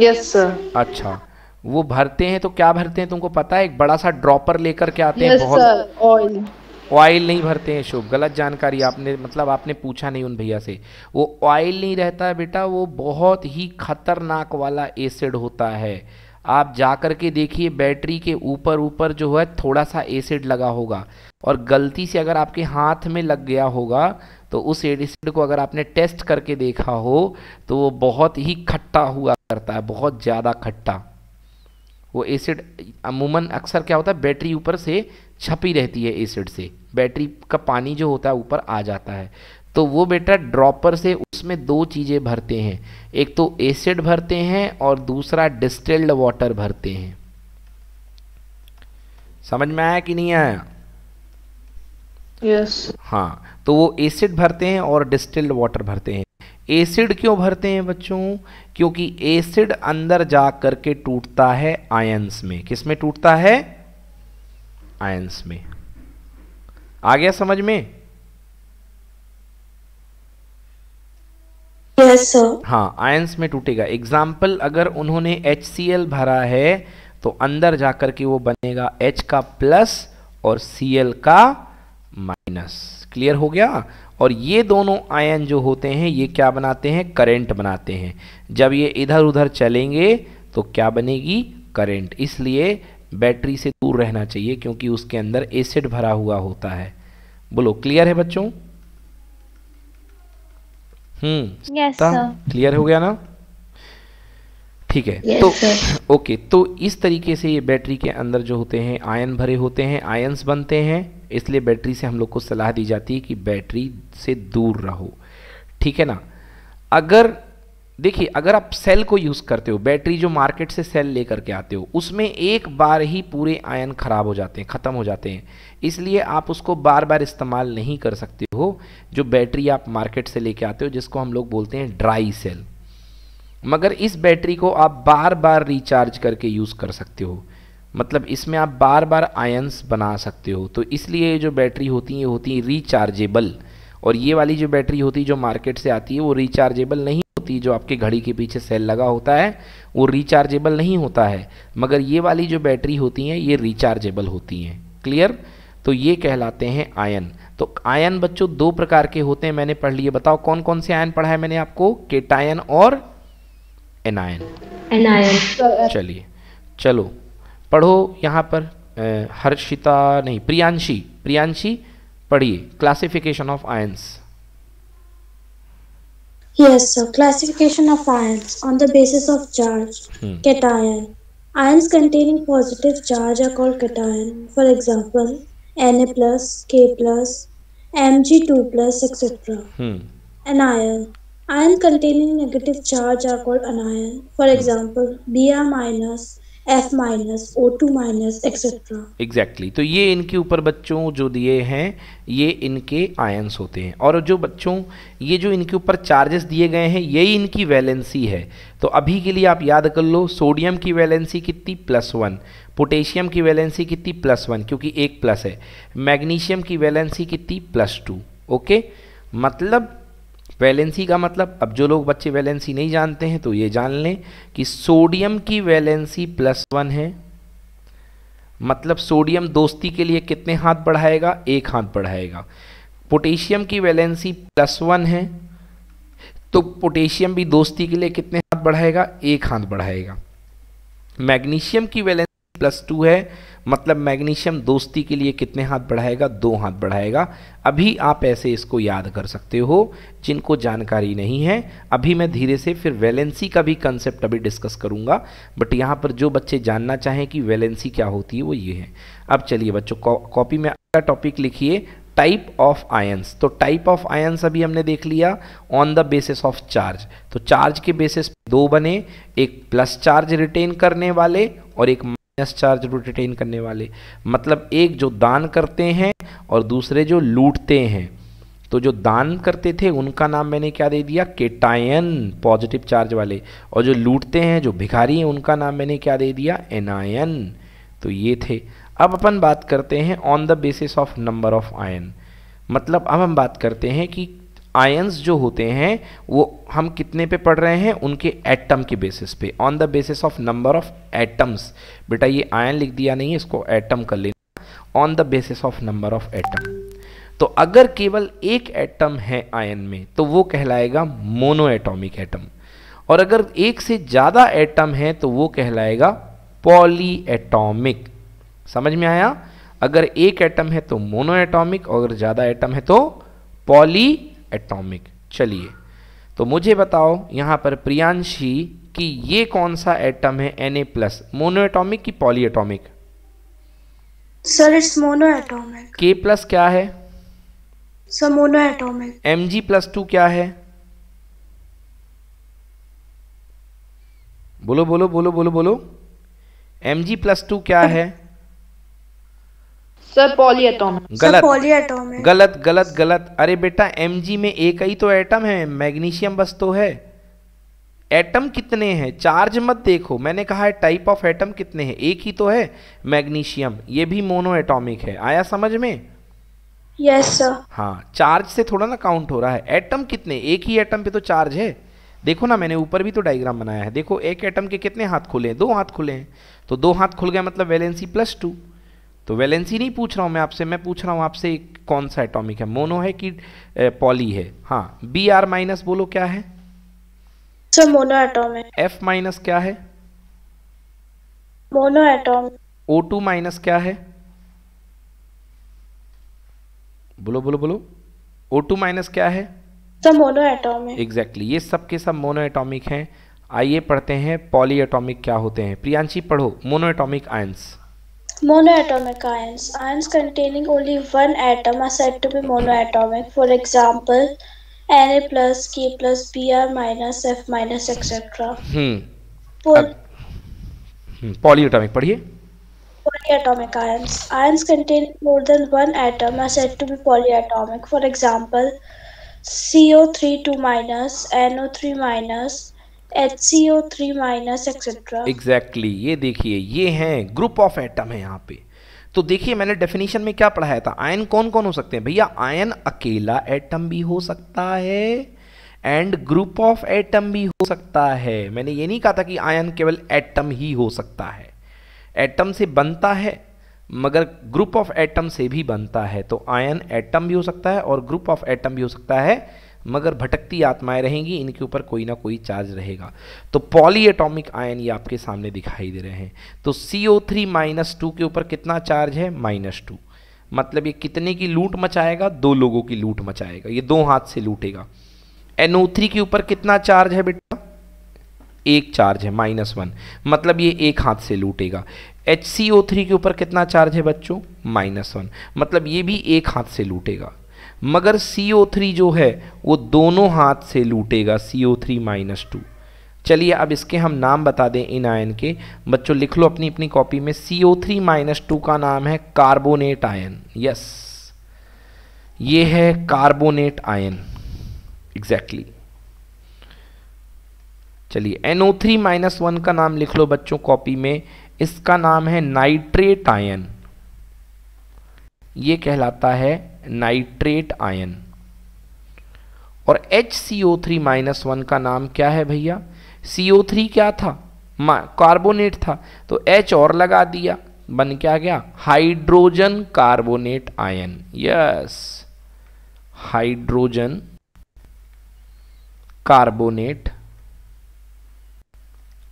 यस सर अच्छा। वो भरते हैं तो क्या भरते हैं तुमको पता है? एक बड़ा सा ड्रॉपर लेकर के आते हैं बहुत। ऑयल ऑयल नहीं भरते हैं शुभ। गलत जानकारी आपने मतलब आपने पूछा नहीं उन भैया से। वो ऑयल नहीं रहता है बेटा वो बहुत ही खतरनाक वाला एसिड होता है। आप जा कर के देखिए बैटरी के ऊपर ऊपर जो है थोड़ा सा एसिड लगा होगा। और गलती से अगर आपके हाथ में लग गया होगा तो उस एसिड को अगर आपने टेस्ट करके देखा हो तो वो बहुत ही खट्टा हुआ करता है बहुत ज़्यादा खट्टा। वो एसिड अमूमन अक्सर क्या होता है बैटरी ऊपर से छपी रहती है एसिड से। बैटरी का पानी जो होता है ऊपर आ जाता है। तो वो बेटा ड्रॉपर से उसमें दो चीज़ें भरते हैं। एक तो एसिड भरते हैं और दूसरा डिस्टिल्ड वाटर भरते हैं। समझ में आया कि नहीं आया? Yes yes. हाँ तो वो एसिड भरते हैं और डिस्टिल्ड वाटर भरते हैं। एसिड क्यों भरते हैं बच्चों? क्योंकि एसिड अंदर जा करके टूटता है आयंस में। किसमें टूटता है? आयंस में। आ गया समझ में? सर हाँ आयंस में टूटेगा। एग्ज़ाम्पल अगर उन्होंने एच भरा है तो अंदर जाकर के वो बनेगा H का प्लस और Cl का माइनस। क्लियर हो गया? और ये दोनों आयन जो होते हैं ये क्या बनाते हैं? करंट बनाते हैं। जब ये इधर उधर चलेंगे तो क्या बनेगी? करंट। इसलिए बैटरी से दूर रहना चाहिए क्योंकि उसके अंदर एसिड भरा हुआ होता है। बोलो क्लियर है बच्चों? हम्म। सर क्लियर हो गया ना? ठीक है। Yes, तो sir. ओके तो इस तरीके से ये बैटरी के अंदर जो होते हैं आयन भरे होते हैं आयन्स बनते हैं इसलिए बैटरी से हम लोग को सलाह दी जाती है कि बैटरी से दूर रहो। ठीक है ना? अगर देखिए अगर आप सेल को यूज़ करते हो बैटरी जो मार्केट से सेल लेकर के आते हो उसमें एक बार ही पूरे आयन खराब हो जाते हैं ख़त्म हो जाते हैं। इसलिए आप उसको बार बार इस्तेमाल नहीं कर सकते हो जो बैटरी आप मार्केट से लेके आते हो जिसको हम लोग बोलते हैं ड्राई सेल। मगर इस बैटरी को आप बार बार रिचार्ज करके यूज़ कर सकते हो। मतलब इसमें आप बार बार आयंस बना सकते हो। तो इसलिए ये जो बैटरी होती है होती है रिचार्जेबल और ये वाली जो बैटरी होती है, जो मार्केट से आती है, वो रिचार्जेबल नहीं होती। जो आपके घड़ी के पीछे सेल लगा होता है, वो रिचार्जेबल नहीं होता है। मगर ये वाली जो बैटरी होती हैं, ये रिचार्जेबल होती हैं। क्लियर तो ये कहलाते हैं आयन तो आयन बच्चों दो प्रकार के होते हैं, मैंने पढ़ लिए। बताओ कौन कौन से आयन पढ़ा है मैंने आपको? केटायन और एनायन anion चलिए चलो पढ़ो यहाँ पर हर्षिता नहीं प्रियांशी प्रियांशी पढ़िए classification of ions Yes, sir. Classification of ions on the basis of charge. Hmm. Cation. Ions containing positive charge are called cation. For example, Na plus, K plus, Mg2 plus, etc. Hmm Anion. Ion containing negative charge are called anion. For example, Br minus, F minus, O2 minus, etc. Exactly exactly. तो ये इनके ऊपर बच्चों जो दिए हैं ये इनके आयंस होते हैं। और जो बच्चों ये जो इनके ऊपर चार्जेस दिए गए हैं यही इनकी वैलेंसी है। तो अभी के लिए आप याद कर लो सोडियम की वैलेंसी कितनी? प्लस वन पोटेशियम की वैलेंसी कितनी? प्लस वन क्योंकि एक प्लस है। मैग्नीशियम की वैलेंसी कितनी? प्लस टू ओके मतलब वैलेंसी का मतलब अब जो लोग बच्चे वैलेंसी नहीं जानते हैं तो ये जान लें कि सोडियम की वैलेंसी प्लस वन है। मतलब सोडियम दोस्ती के लिए कितने हाथ बढ़ाएगा? एक हाथ बढ़ाएगा। पोटेशियम की वैलेंसी प्लस वन है तो पोटेशियम भी दोस्ती के लिए कितने हाथ बढ़ाएगा? एक हाथ बढ़ाएगा। मैग्नीशियम की वैलेंसी प्लस टू है मतलब मैग्नीशियम दोस्ती के लिए कितने हाथ बढ़ाएगा? दो हाथ बढ़ाएगा। अभी आप ऐसे इसको याद कर सकते हो, जिनको जानकारी नहीं है। अभी मैं धीरे से फिर वैलेंसी का भी कंसेप्ट अभी डिस्कस करूँगा। बट यहाँ पर जो बच्चे जानना चाहें कि वैलेंसी क्या होती है, वो ये है। अब चलिए बच्चों कॉपी में अगला टॉपिक लिखिए। टाइप ऑफ़ आयंस तो टाइप ऑफ़ आयंस अभी हमने देख लिया। On the basis of charge तो चार्ज के बेसिस दो बने। एक प्लस चार्ज रिटेन करने वाले और एक माइनस चार्ज रिटेन करने वाले। मतलब एक जो दान करते हैं और दूसरे जो लूटते हैं। तो जो दान करते थे, उनका नाम मैंने क्या दे दिया? केटायन पॉजिटिव चार्ज वाले। और जो लूटते हैं, जो भिखारी हैं, उनका नाम मैंने क्या दे दिया? एनायन तो ये थे। अब अपन बात करते हैं on the basis of number of ion मतलब अब हम बात करते हैं कि आयंस जो होते हैं, वो हम कितने पे पढ़ रहे हैं? उनके एटम के बेसिस पे। On the basis of number of atoms बेटा, ये आयन लिख दिया नहीं है, इसको एटम कर लेना। On the basis of number of atom तो अगर केवल एक एटम है आयन में तो वो कहलाएगा मोनो एटॉमिक एटम और अगर एक से ज़्यादा एटम है तो वो कहलाएगा पॉली एटॉमिक समझ में आया? अगर एक एटम है तो मोनो एटॉमिक और अगर ज़्यादा एटम है तो पॉली एटॉमिक चलिए। तो मुझे बताओ यहाँ पर प्रियांशी कि ये कौन सा एटम है? N A plus monoatomic की polyatomic sir it's monoatomic K plus क्या है? Sir monoatomic M G plus two क्या है? बोलो बोलो बोलो बोलो बोलो। एम जी प्लस टू क्या है? सर पॉली एटॉमिक गलत। पॉली एटॉमिक गलत गलत गलत। अरे बेटा एम में एक ही तो एटम है। मैग्नीशियम बस तो है। एटम कितने हैं? चार्ज मत देखो। मैंने कहा है टाइप ऑफ़ एटम कितने हैं? एक ही तो है। मैग्नीशियम ये भी मोनो एटॉमिक है। आया समझ में? यस सर हाँ चार्ज से थोड़ा ना काउंट हो रहा है। एटम कितने? एक ही एटम पे तो चार्ज है। देखो ना मैंने ऊपर भी तो डायग्राम बनाया है। देखो एक एटम के कितने हाथ खुले हैं? दो हाथ खुले हैं। तो दो हाथ खुल गए मतलब वैलेंसी प्लस टू तो वैलेंसी नहीं पूछ रहा हूँ मैं आपसे मैं पूछ रहा हूँ आपसे कौन सा एटॉमिक है? मोनो है कि पॉली है? हाँ बी आर माइनस बोलो क्या है? Sir monoatomic F minus क्या है? Monoatomic O two minus क्या है? बोलो बोलो बोलो। ओ टू माइनस क्या है? सर मोनो एटॉमिक एग्जैक्टली ये सब के सब मोनो एटॉमिक हैं। आइए पढ़ते हैं पॉली एटॉमिक क्या होते हैं? प्रियांशी पढ़ो monoatomic ions Monoatomic ions. Ions containing only one atom are said to be monoatomic. For example, Na plus, K plus, Br minus, F minus, etc. Hmm Poly- polyatomic पढ़िए Polyatomic ions. Ions containing more than one atom are said to be polyatomic. For example, CO3 2 minus, NO3 minus, HCO3 minus, etc. Exactly ये देखिए ये हैं group of atom है यहाँ पे। तो देखिए मैंने डेफिनेशन में क्या पढ़ाया था? आयन कौन कौन हो सकते हैं? भैया आयन अकेला एटम भी हो सकता है एंड ग्रुप ऑफ़ एटम भी हो सकता है। मैंने ये नहीं कहा था कि आयन केवल एटम ही हो सकता है। एटम से बनता है मगर ग्रुप ऑफ़ एटम से भी बनता है। तो आयन एटम भी हो सकता है और ग्रुप ऑफ़ एटम भी हो सकता है। मगर भटकती आत्माएँ रहेंगी, इनके ऊपर कोई ना कोई चार्ज रहेगा। तो पॉली एटॉमिक आयन ये आपके सामने दिखाई दे रहे हैं। तो C O three minus two के ऊपर कितना चार्ज है? माइनस टू मतलब ये कितने की लूट मचाएगा? दो लोगों की लूट मचाएगा। ये दो हाथ से लूटेगा। एनओ थ्री के ऊपर कितना चार्ज है बेटा? एक चार्ज है माइनस वन मतलब ये एक हाथ से लूटेगा। एच सी ओ थ्री के ऊपर कितना चार्ज है बच्चों? माइनस वन मतलब ये भी एक हाथ से लूटेगा। मगर CO3 जो है, वो दोनों हाथ से लूटेगा CO3 माइनस टू चलिए अब इसके हम नाम बता दें इन आयन के। बच्चों, लिख लो अपनी अपनी कॉपी में। CO3 माइनस टू का नाम है कार्बोनेट आयन यस ये है कार्बोनेट आयन एग्जैक्टली चलिए NO3 माइनस वन का नाम लिख लो बच्चों कॉपी में। इसका नाम है नाइट्रेट आयन ये कहलाता है नाइट्रेट आयन। और H C O three minus one का नाम क्या है भैया? सी ओ थ्री क्या था? कार्बोनेट था। तो एच और लगा दिया, बन क्या गया? Hydrogen carbonate ion. Yes, hydrogen carbonate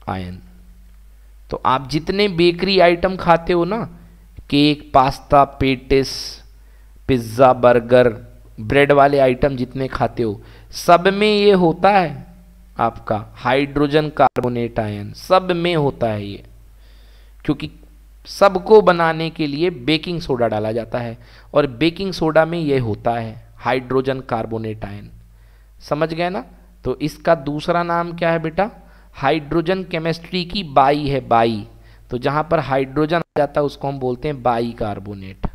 ion. तो आप जितने बेकरी आइटम खाते हो ना, cake, pasta, patties pizza, burger, bread वाले आइटम जितने खाते हो, सब में ये होता है आपका हाइड्रोजन कार्बोनेट आयन, सब में होता है ये। क्योंकि सबको बनाने के लिए बेकिंग सोडा डाला जाता है और बेकिंग सोडा में ये होता है हाइड्रोजन कार्बोनेट आयन। समझ गए ना? तो इसका दूसरा नाम क्या है बेटा? हाइड्रोजन केमिस्ट्री की बाई है बाई। तो जहाँ पर हाइड्रोजन आ जाता है उसको हम बोलते हैं बाई कार्बोनेट।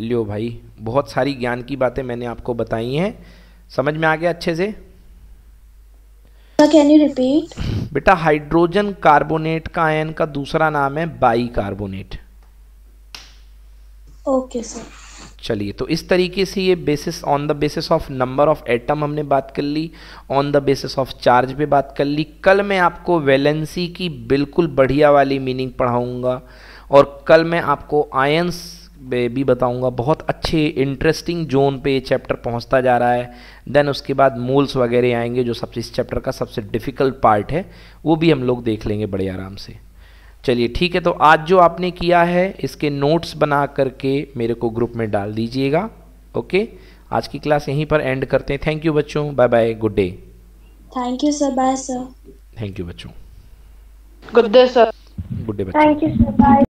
लियो भाई बहुत सारी ज्ञान की बातें मैंने आपको बताई हैं। समझ में आ गया अच्छे से? कैन यू रिपीट बेटा हाइड्रोजन कार्बोनेट का आयन का दूसरा नाम है बाई कार्बोनेट ओके सर चलिए तो इस तरीके से ये basis on the basis of number of atom हमने बात कर ली on the basis of charge पे बात कर ली। कल मैं आपको वैलेंसी की बिल्कुल बढ़िया वाली मीनिंग पढ़ाऊँगा और कल मैं आपको आयंस भी बताऊँगा बहुत अच्छे इंटरेस्टिंग जोन पे ये चैप्टर पहुँचता जा रहा है। देन उसके बाद मूल्स वगैरह आएँगे जो सबसे इस चैप्टर का सबसे डिफ़िकल्ट पार्ट है वो भी हम लोग देख लेंगे बड़े आराम से। चलिए ठीक है तो आज जो आपने किया है इसके नोट्स बना करके मेरे को ग्रुप में डाल दीजिएगा ओके आज की क्लास यहीं पर एंड करते हैं। थैंक यू बच्चों bye bye good day thank you sir bye sir thank you बच्चों। Good day sir good day बच्चों। Thank you sir bye